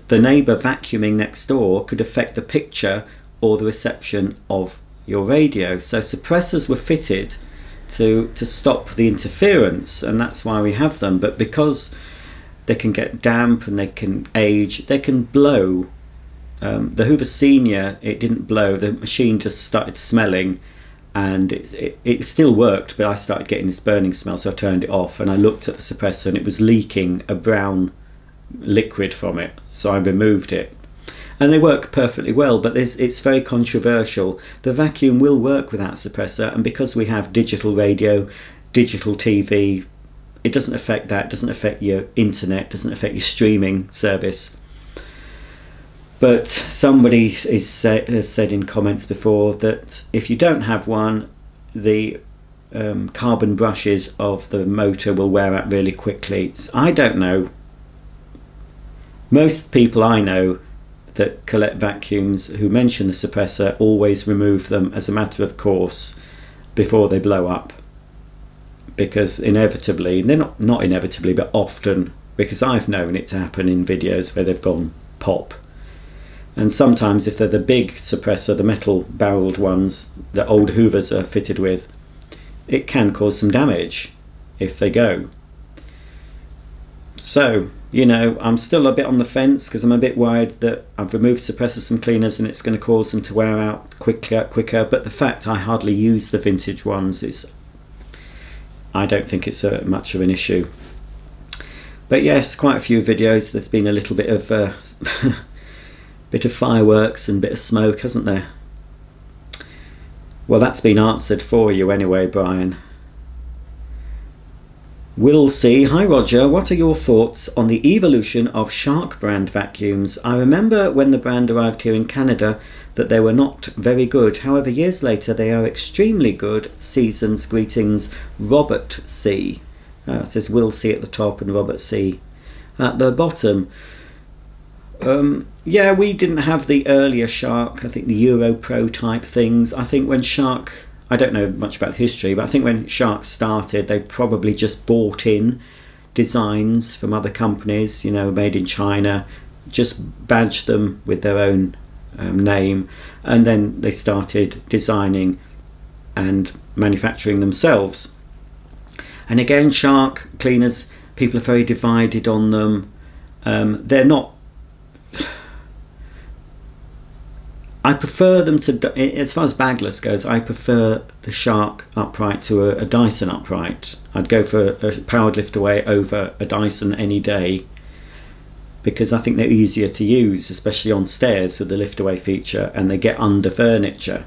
the neighbour vacuuming next door could affect the picture or the reception of your radio. So suppressors were fitted to to stop the interference, and that's why we have them. But because they can get damp and they can age, they can blow. Um, the Hoover Senior, it didn't blow. The machine just started smelling, and it, it, it still worked. But I started getting this burning smell, so I turned it off. And I looked at the suppressor, and it was leaking a brown liquid from it. So I removed it. And they work perfectly well but it's very controversial. The vacuum will work without suppressor and because we have digital radio digital TV it doesn't affect that doesn't affect your internet doesn't affect your streaming service. But somebody is say, has said in comments before that if you don't have one the um, carbon brushes of the motor will wear out really quickly. I don't know most people I know that collect vacuums who mention the suppressor always remove them as a matter of course before they blow up. Because inevitably they're not not inevitably but often because I've known it to happen in videos where they've gone pop. And sometimes if they're the big suppressor the metal barreled ones that old hoovers are fitted with it can cause some damage if they go. So you know, I'm still a bit on the fence because I'm a bit worried that I've removed suppressors and cleaners and it's going to cause them to wear out quicker. quicker. But the fact I hardly use the vintage ones is, I don't think it's a, much of an issue. But yes, quite a few videos. There's been a little bit of uh, bit of fireworks and bit of smoke, hasn't there? Well, that's been answered for you anyway, Brian. Will C. Hi Roger, what are your thoughts on the evolution of Shark brand vacuums? I remember when the brand arrived here in Canada that they were not very good. However, years later they are extremely good. Seasons, greetings, Robert C. Uh, says Will C at the top and Robert C at the bottom. Um, yeah, we didn't have the earlier Shark, I think the Euro Pro type things. I think when Shark I don't know much about history, but I think when Sharks started, they probably just bought in designs from other companies, you know, made in China, just badged them with their own um, name, and then they started designing and manufacturing themselves. And again, shark cleaners, people are very divided on them. Um, they're not I prefer them to, as far as bagless goes, I prefer the Shark upright to a, a Dyson upright. I'd go for a powered lift away over a Dyson any day because I think they're easier to use, especially on stairs with the lift away feature, and they get under furniture.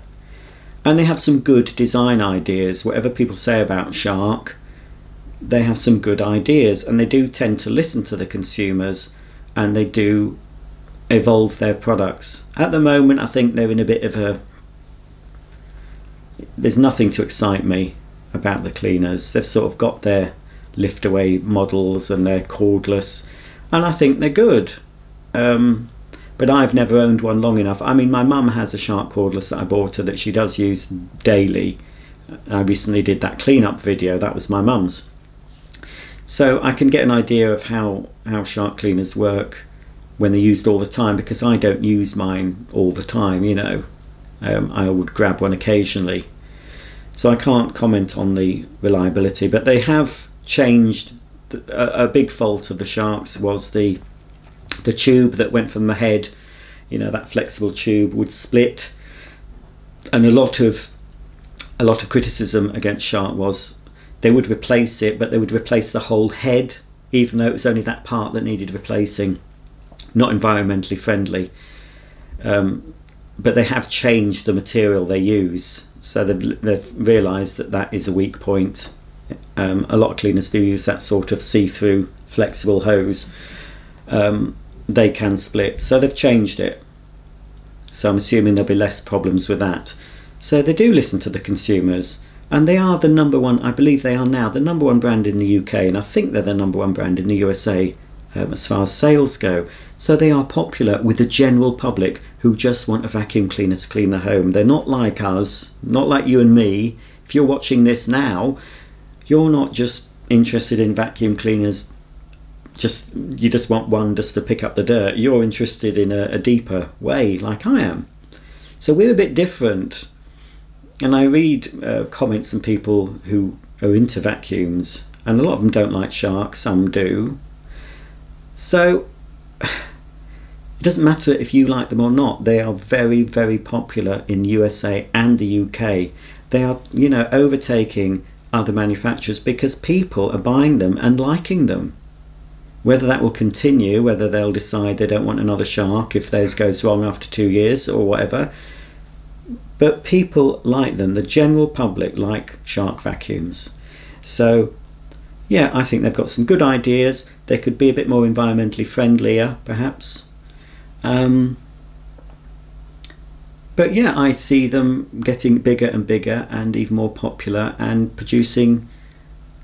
And they have some good design ideas. Whatever people say about Shark, they have some good ideas, and they do tend to listen to the consumers, and they do evolve their products. At the moment, I think they're in a bit of a. There's nothing to excite me about the cleaners. They've sort of got their lift away models and they're cordless, and I think they're good. Um, but I've never owned one long enough. I mean, my mum has a Shark cordless that I bought her that she does use daily. I recently did that cleanup video. That was my mum's. So I can get an idea of how how Shark cleaners work when they're used all the time because I don't use mine all the time, you know. Um, I would grab one occasionally. So I can't comment on the reliability, but they have changed. A, a big fault of the Sharks was the the tube that went from the head, you know, that flexible tube would split, and a lot of a lot of criticism against Shark was they would replace it, but they would replace the whole head, even though it was only that part that needed replacing not environmentally friendly. Um, but they have changed the material they use, so they've, they've realised that that is a weak point. Um, a lot of cleaners do use that sort of see-through flexible hose. Um, they can split, so they've changed it. So I'm assuming there'll be less problems with that. So they do listen to the consumers, and they are the number one. I believe they are now the number one brand in the UK, and I think they're the number one brand in the USA um, as far as sales go. So they are popular with the general public who just want a vacuum cleaner to clean their home. They're not like us, not like you and me. If you're watching this now, you're not just interested in vacuum cleaners. Just you just want one just to pick up the dirt. You're interested in a, a deeper way like i am. So we're a bit different. And i read uh, comments from people who are into vacuums and a lot of them don't like sharks, some do. So it doesn't matter if you like them or not. They are very, very popular in USA and the UK. They are, you know, overtaking other manufacturers because people are buying them and liking them. Whether that will continue, whether they'll decide they don't want another shark if theirs goes wrong after two years or whatever. But people like them. The general public like shark vacuums. So yeah, I think they've got some good ideas. They could be a bit more environmentally friendlier, perhaps. Um, but yeah, I see them getting bigger and bigger and even more popular and producing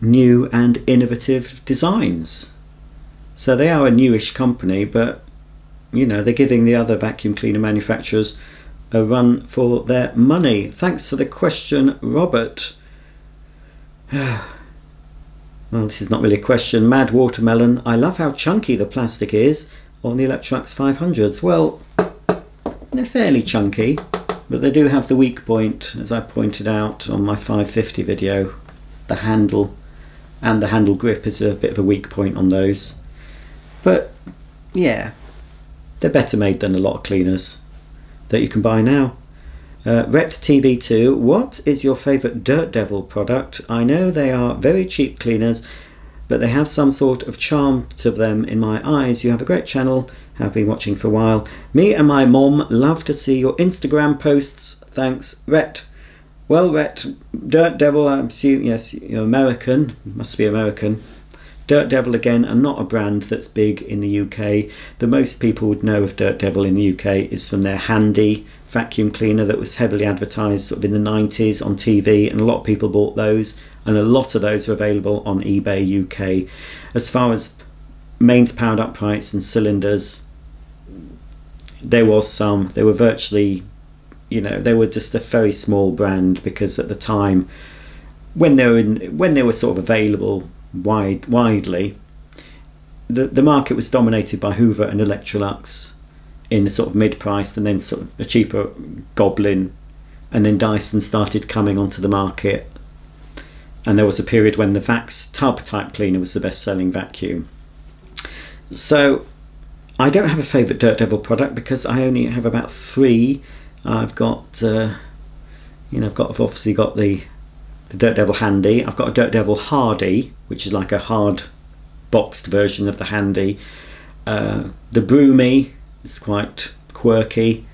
new and innovative designs. So they are a newish company, but you know, they're giving the other vacuum cleaner manufacturers a run for their money. Thanks for the question, Robert. Well, this is not really a question. Mad Watermelon. I love how chunky the plastic is on the Electrolux 500s. Well, they're fairly chunky, but they do have the weak point, as I pointed out on my 550 video. The handle and the handle grip is a bit of a weak point on those. But, yeah, they're better made than a lot of cleaners that you can buy now. Uh, Ret TV2, what is your favourite Dirt Devil product? I know they are very cheap cleaners, but they have some sort of charm to them in my eyes. You have a great channel, have been watching for a while. Me and my mom love to see your Instagram posts. Thanks, Ret. Well, Ret, Dirt Devil, I'm yes, you're American, must be American. Dirt Devil again are not a brand that's big in the UK. The most people would know of Dirt Devil in the UK is from their handy vacuum cleaner that was heavily advertised sort of in the 90s on TV, and a lot of people bought those, and a lot of those are available on eBay UK. As far as mains powered uprights and cylinders, there was some. They were virtually, you know, they were just a very small brand because at the time, when they were in, when they were sort of available wide widely, the the market was dominated by Hoover and Electrolux in the sort of mid-priced and then sort of a cheaper Goblin and then Dyson started coming onto the market and there was a period when the Vax tub type cleaner was the best selling vacuum. So I don't have a favourite Dirt Devil product because I only have about three. I've got, uh, you know, I've got I've obviously got the the Dirt Devil Handy. I've got a Dirt Devil Hardy, which is like a hard boxed version of the Handy. Uh, the Broomy, is quite quirky.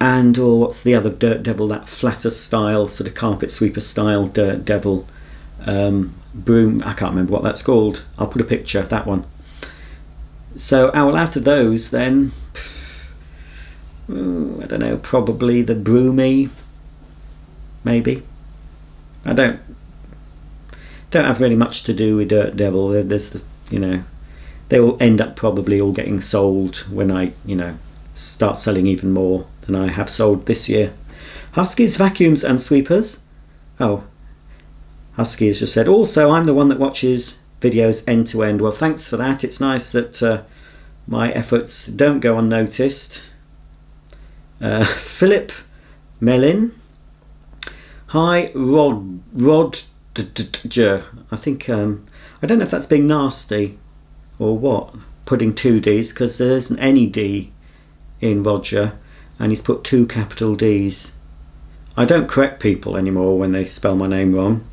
And or what's the other Dirt Devil? That flatter style, sort of carpet sweeper style Dirt Devil um, broom. I can't remember what that's called. I'll put a picture. That one. So well, out of those, then I don't know. Probably the broomy. Maybe. I don't don't have really much to do with Dirt Devil. There's the you know they will end up probably all getting sold when I, you know, start selling even more than I have sold this year. Huskies, vacuums and sweepers. Oh, Husky has just said, also I'm the one that watches videos end to end. Well, thanks for that. It's nice that uh, my efforts don't go unnoticed. Uh, Philip Mellin. Hi, Rod, Rod, I think, um, I don't know if that's being nasty or what putting two D's because there isn't any D in Roger and he's put two capital D's. I don't correct people anymore when they spell my name wrong.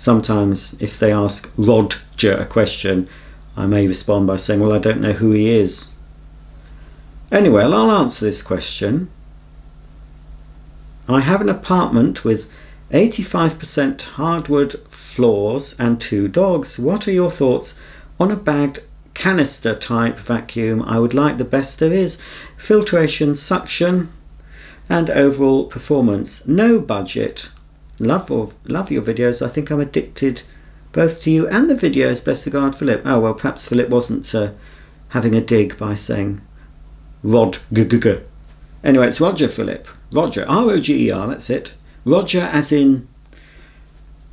Sometimes if they ask Roger a question I may respond by saying well I don't know who he is Anyway, I'll answer this question. I have an apartment with 85% hardwood floors and two dogs. What are your thoughts on a bagged canister type vacuum? I would like the best there is. Filtration, suction, and overall performance. No budget. Love, love your videos. I think I'm addicted both to you and the videos. Best regard, Philip. Oh, well, perhaps Philip wasn't uh, having a dig by saying Rod g g g. Anyway, it's Roger Philip. Roger. R-O-G-E-R, that's it. Roger as in,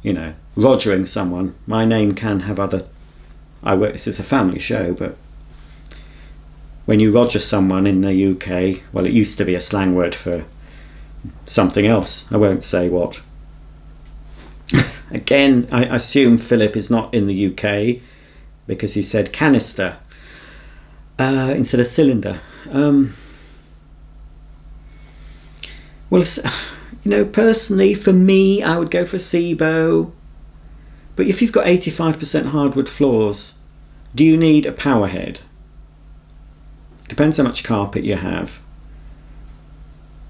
you know, rogering someone. My name can have other... I work, this is a family show, but when you roger someone in the UK, well, it used to be a slang word for something else. I won't say what. Again, I assume Philip is not in the UK because he said canister uh, instead of cylinder. Um, well, you know, personally, for me, I would go for Sebo. But if you've got 85% hardwood floors, do you need a power head? Depends how much carpet you have.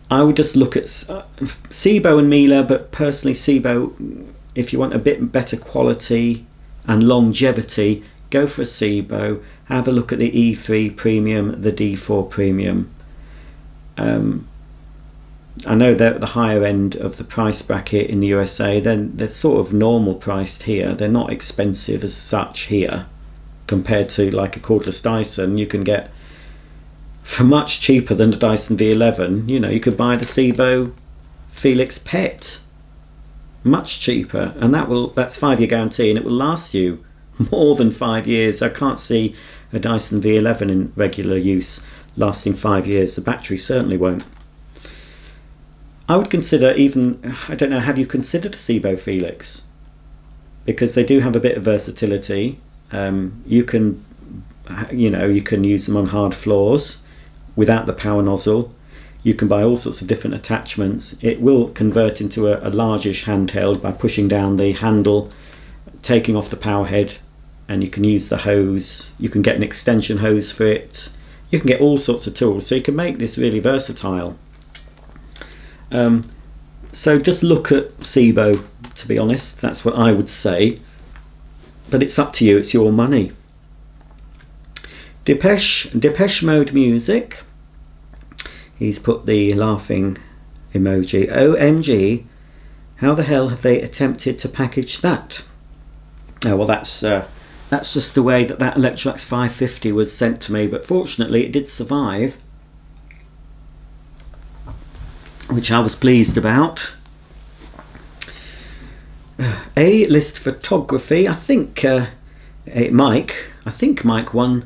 I would just look at Sebo and Miele, but personally, Sebo, if you want a bit better quality and longevity, go for a Sebo. Have a look at the E3 Premium, the D4 Premium. Um, I know they're at the higher end of the price bracket in the USA. Then they're sort of normal priced here. They're not expensive as such here compared to like a cordless Dyson. You can get for much cheaper than the Dyson V11. You know, you could buy the Sebo Felix Pet much cheaper, and that will that's five year guarantee, and it will last you more than five years. I can't see a Dyson V11 in regular use lasting five years. The battery certainly won't. I would consider even, I don't know, have you considered a Sebo Felix? Because they do have a bit of versatility. Um, you can, you know, you can use them on hard floors without the power nozzle. You can buy all sorts of different attachments. It will convert into a, a largish handheld by pushing down the handle, taking off the power head, and you can use the hose. You can get an extension hose for it. You can get all sorts of tools. So you can make this really versatile. Um, so just look at Sebo, to be honest. That's what I would say. But it's up to you. It's your money. Depeche, Depeche Mode music. He's put the laughing emoji. OMG, how the hell have they attempted to package that? Oh, well, that's uh, that's just the way that that Electrolux 550 was sent to me, but fortunately it did survive, which I was pleased about. A-list photography, I think uh, Mike, I think Mike won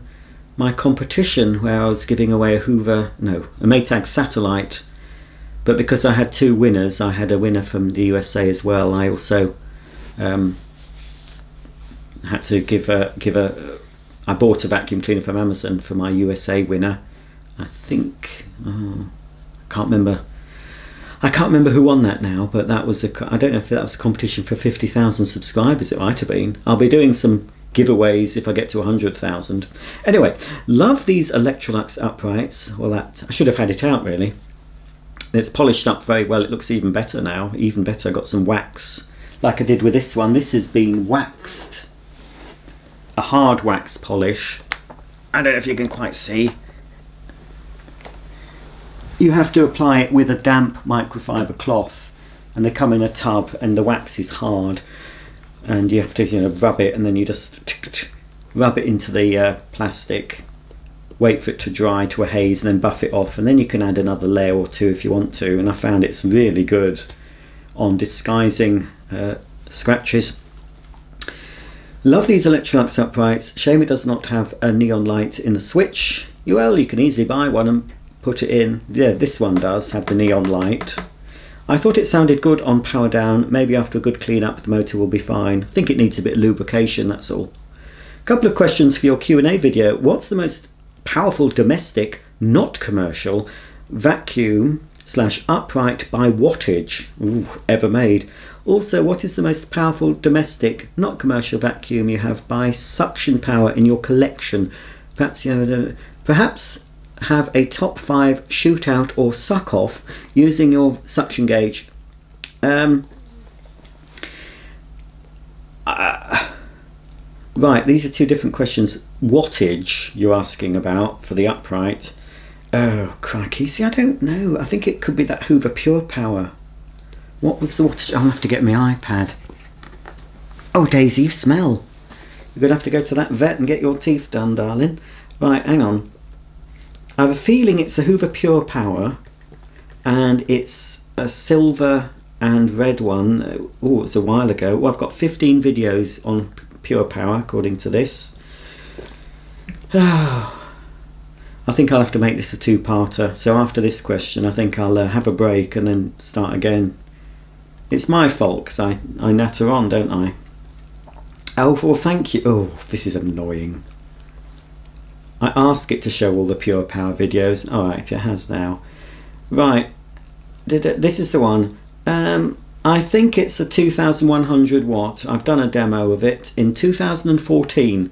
my competition where I was giving away a Hoover, no, a Maytag satellite. But because I had two winners, I had a winner from the USA as well. I also um, had to give a give a. I bought a vacuum cleaner from Amazon for my USA winner. I think oh, I can't remember. I can't remember who won that now, but that was a. I don't know if that was a competition for fifty thousand subscribers. It might have been. I'll be doing some giveaways if I get to 100,000. Anyway, love these Electrolux uprights. Well, that I should have had it out really. It's polished up very well. It looks even better now. Even better. I got some wax like I did with this one. This has been waxed. A hard wax polish. I don't know if you can quite see. You have to apply it with a damp microfiber cloth and they come in a tub and the wax is hard and you have to you know rub it and then you just rub it into the uh, plastic. Wait for it to dry to a haze and then buff it off and then you can add another layer or two if you want to and I found it's really good on disguising uh, scratches. Love these Electrolux uprights. Shame it does not have a neon light in the switch. Well you can easily buy one and put it in. Yeah this one does have the neon light I thought it sounded good on power down. Maybe after a good clean up the motor will be fine. I think it needs a bit of lubrication, that's all. A couple of questions for your Q&A video. What's the most powerful domestic, not commercial, vacuum slash upright by wattage Ooh, ever made? Also, what is the most powerful domestic, not commercial vacuum you have by suction power in your collection? Perhaps you know, perhaps have a top five shootout or suck off using your suction gauge. Um, uh, right, these are two different questions. Wattage you're asking about for the upright. Oh, crikey. See, I don't know. I think it could be that Hoover Pure Power. What was the wattage? I'll have to get my iPad. Oh, Daisy, you smell. You're going to have to go to that vet and get your teeth done, darling. Right, hang on. I have a feeling it's a Hoover Pure Power and it's a silver and red one. Oh, it's a while ago. Well, I've got 15 videos on Pure Power according to this. I think I'll have to make this a two-parter. So after this question, I think I'll uh, have a break and then start again. It's my fault because I, I natter on, don't I? Oh, well, thank you. Oh, this is annoying. I ask it to show all the Pure Power videos. Alright, it has now. Right, this is the one. Um, I think it's a 2100 watt. I've done a demo of it in 2014.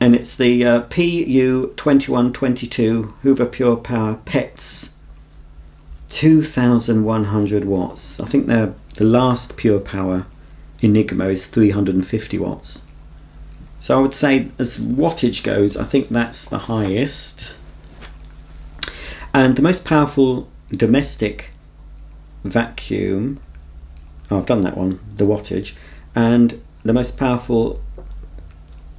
And it's the uh, PU2122 Hoover Pure Power PETS 2100 watts. I think the last Pure Power Enigma is 350 watts. So I would say as wattage goes, I think that's the highest. And the most powerful domestic vacuum, oh, I've done that one, the wattage, and the most powerful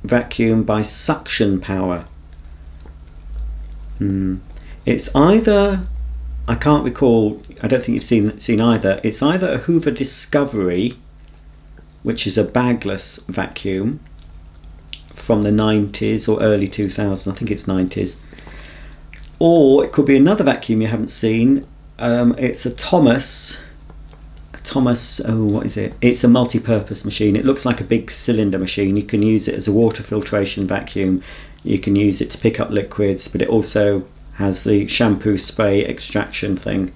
vacuum by suction power. Hmm. It's either, I can't recall, I don't think you've seen, seen either, it's either a Hoover Discovery, which is a bagless vacuum, from the 90s or early 2000s, I think it's 90s. Or it could be another vacuum you haven't seen. Um, it's a Thomas. A Thomas, oh, what is it? It's a multi purpose machine. It looks like a big cylinder machine. You can use it as a water filtration vacuum. You can use it to pick up liquids, but it also has the shampoo spray extraction thing.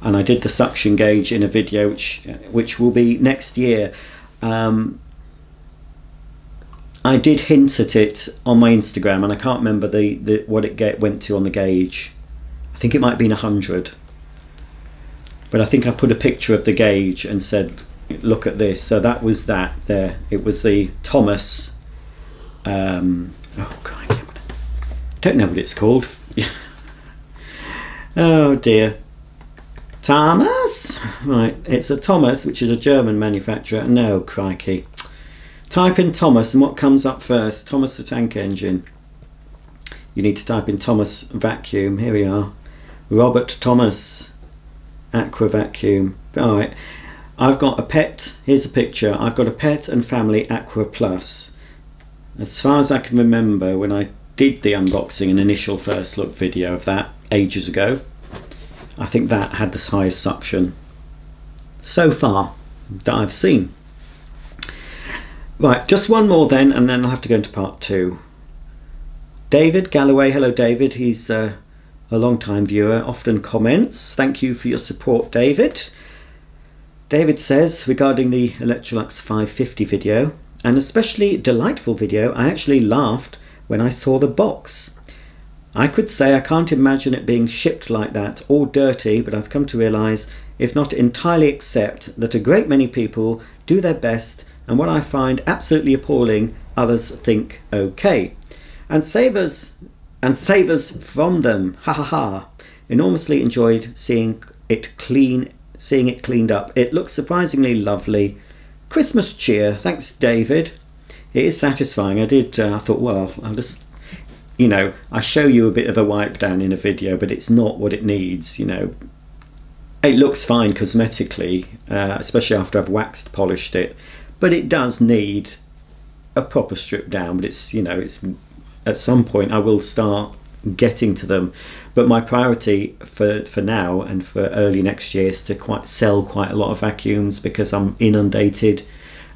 And I did the suction gauge in a video which, which will be next year. Um, I did hint at it on my Instagram, and I can't remember the, the what it get, went to on the gauge. I think it might have been hundred, but I think I put a picture of the gauge and said, "Look at this." So that was that. There, it was the Thomas. Um, oh God, I don't know what it's called. oh dear. Thomas? Right, it's a Thomas, which is a German manufacturer. No, crikey. Type in Thomas and what comes up first? Thomas the tank engine. You need to type in Thomas vacuum. Here we are. Robert Thomas aqua vacuum. Alright. I've got a pet. Here's a picture. I've got a pet and family aqua plus. As far as I can remember when I did the unboxing and initial first look video of that ages ago, I think that had the highest suction so far that I've seen. Right, just one more then, and then I'll have to go into part two. David Galloway, hello David, he's uh, a long time viewer, often comments. Thank you for your support, David. David says, regarding the Electrolux 550 video, an especially delightful video, I actually laughed when I saw the box. I could say I can't imagine it being shipped like that, all dirty, but I've come to realise, if not entirely accept, that a great many people do their best and what I find absolutely appalling, others think okay. And savers and savers from them, ha ha ha. Enormously enjoyed seeing it clean, seeing it cleaned up. It looks surprisingly lovely. Christmas cheer, thanks David. It is satisfying. I did. Uh, I thought, well, I'll just, you know, I show you a bit of a wipe down in a video, but it's not what it needs. You know, it looks fine cosmetically, uh, especially after I've waxed polished it but it does need a proper strip down but it's you know it's at some point I will start getting to them. But my priority for for now and for early next year is to quite sell quite a lot of vacuums because I'm inundated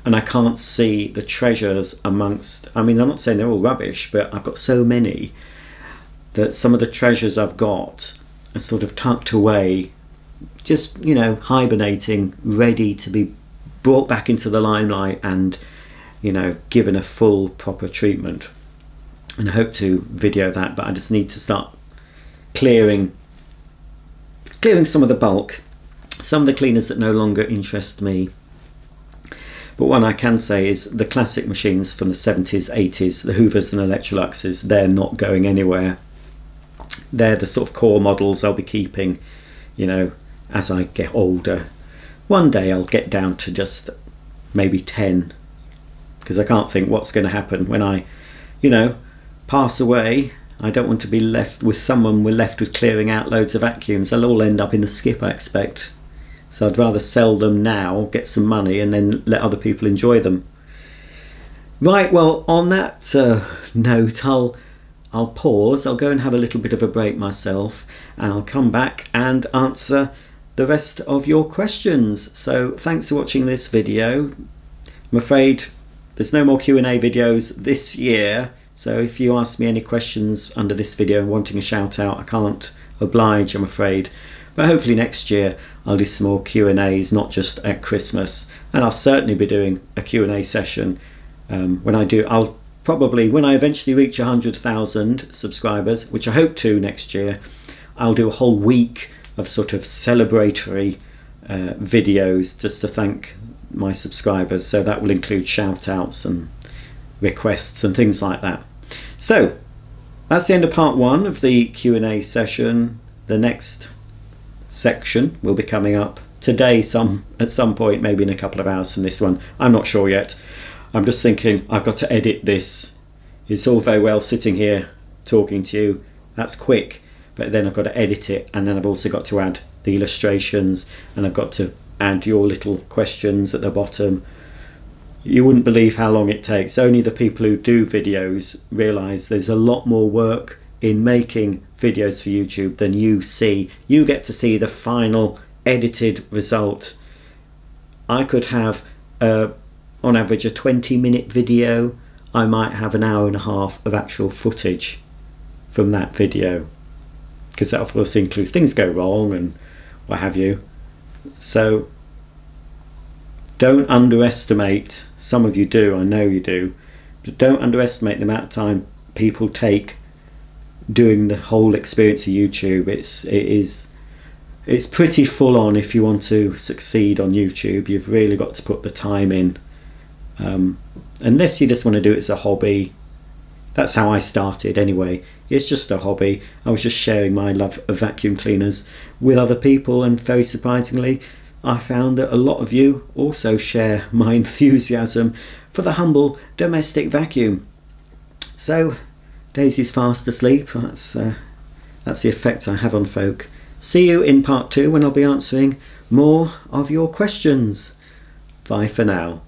and I can't see the treasures amongst I mean I'm not saying they're all rubbish but I've got so many that some of the treasures I've got are sort of tucked away just you know hibernating ready to be brought back into the limelight and you know given a full proper treatment. And I hope to video that but I just need to start clearing clearing some of the bulk some of the cleaners that no longer interest me. But one I can say is the classic machines from the 70s 80s the Hoovers and Electroluxes they're not going anywhere. They're the sort of core models I'll be keeping you know as I get older one day I'll get down to just maybe 10 because I can't think what's going to happen when I you know pass away. I don't want to be left with someone we're left with clearing out loads of vacuums. They'll all end up in the skip I expect. So I'd rather sell them now get some money and then let other people enjoy them. Right well on that uh, note I'll I'll pause. I'll go and have a little bit of a break myself and I'll come back and answer the rest of your questions. So thanks for watching this video. I'm afraid there's no more Q&A videos this year. So if you ask me any questions under this video wanting a shout out I can't oblige I'm afraid. But hopefully next year I'll do some more Q&As not just at Christmas. And I'll certainly be doing a Q&A session um, when I do I'll probably when I eventually reach 100,000 subscribers which I hope to next year I'll do a whole week of sort of celebratory uh, videos just to thank my subscribers. So that will include shout outs and requests and things like that. So that's the end of part one of the Q&A session. The next section will be coming up today some at some point maybe in a couple of hours from this one. I'm not sure yet. I'm just thinking I've got to edit this. It's all very well sitting here talking to you. That's quick but then I've got to edit it and then I've also got to add the illustrations and I've got to add your little questions at the bottom. You wouldn't believe how long it takes. Only the people who do videos realize there's a lot more work in making videos for YouTube than you see. You get to see the final edited result. I could have uh, on average a 20 minute video. I might have an hour and a half of actual footage from that video because that of course includes things go wrong and what have you. So don't underestimate, some of you do, I know you do, but don't underestimate the amount of time people take doing the whole experience of YouTube. It's it is it's pretty full on if you want to succeed on YouTube. You've really got to put the time in. Um, unless you just want to do it as a hobby. That's how I started anyway. It's just a hobby. I was just sharing my love of vacuum cleaners with other people, and very surprisingly, I found that a lot of you also share my enthusiasm for the humble domestic vacuum. So, Daisy's fast asleep. That's uh, that's the effect I have on folk. See you in part two when I'll be answering more of your questions. Bye for now.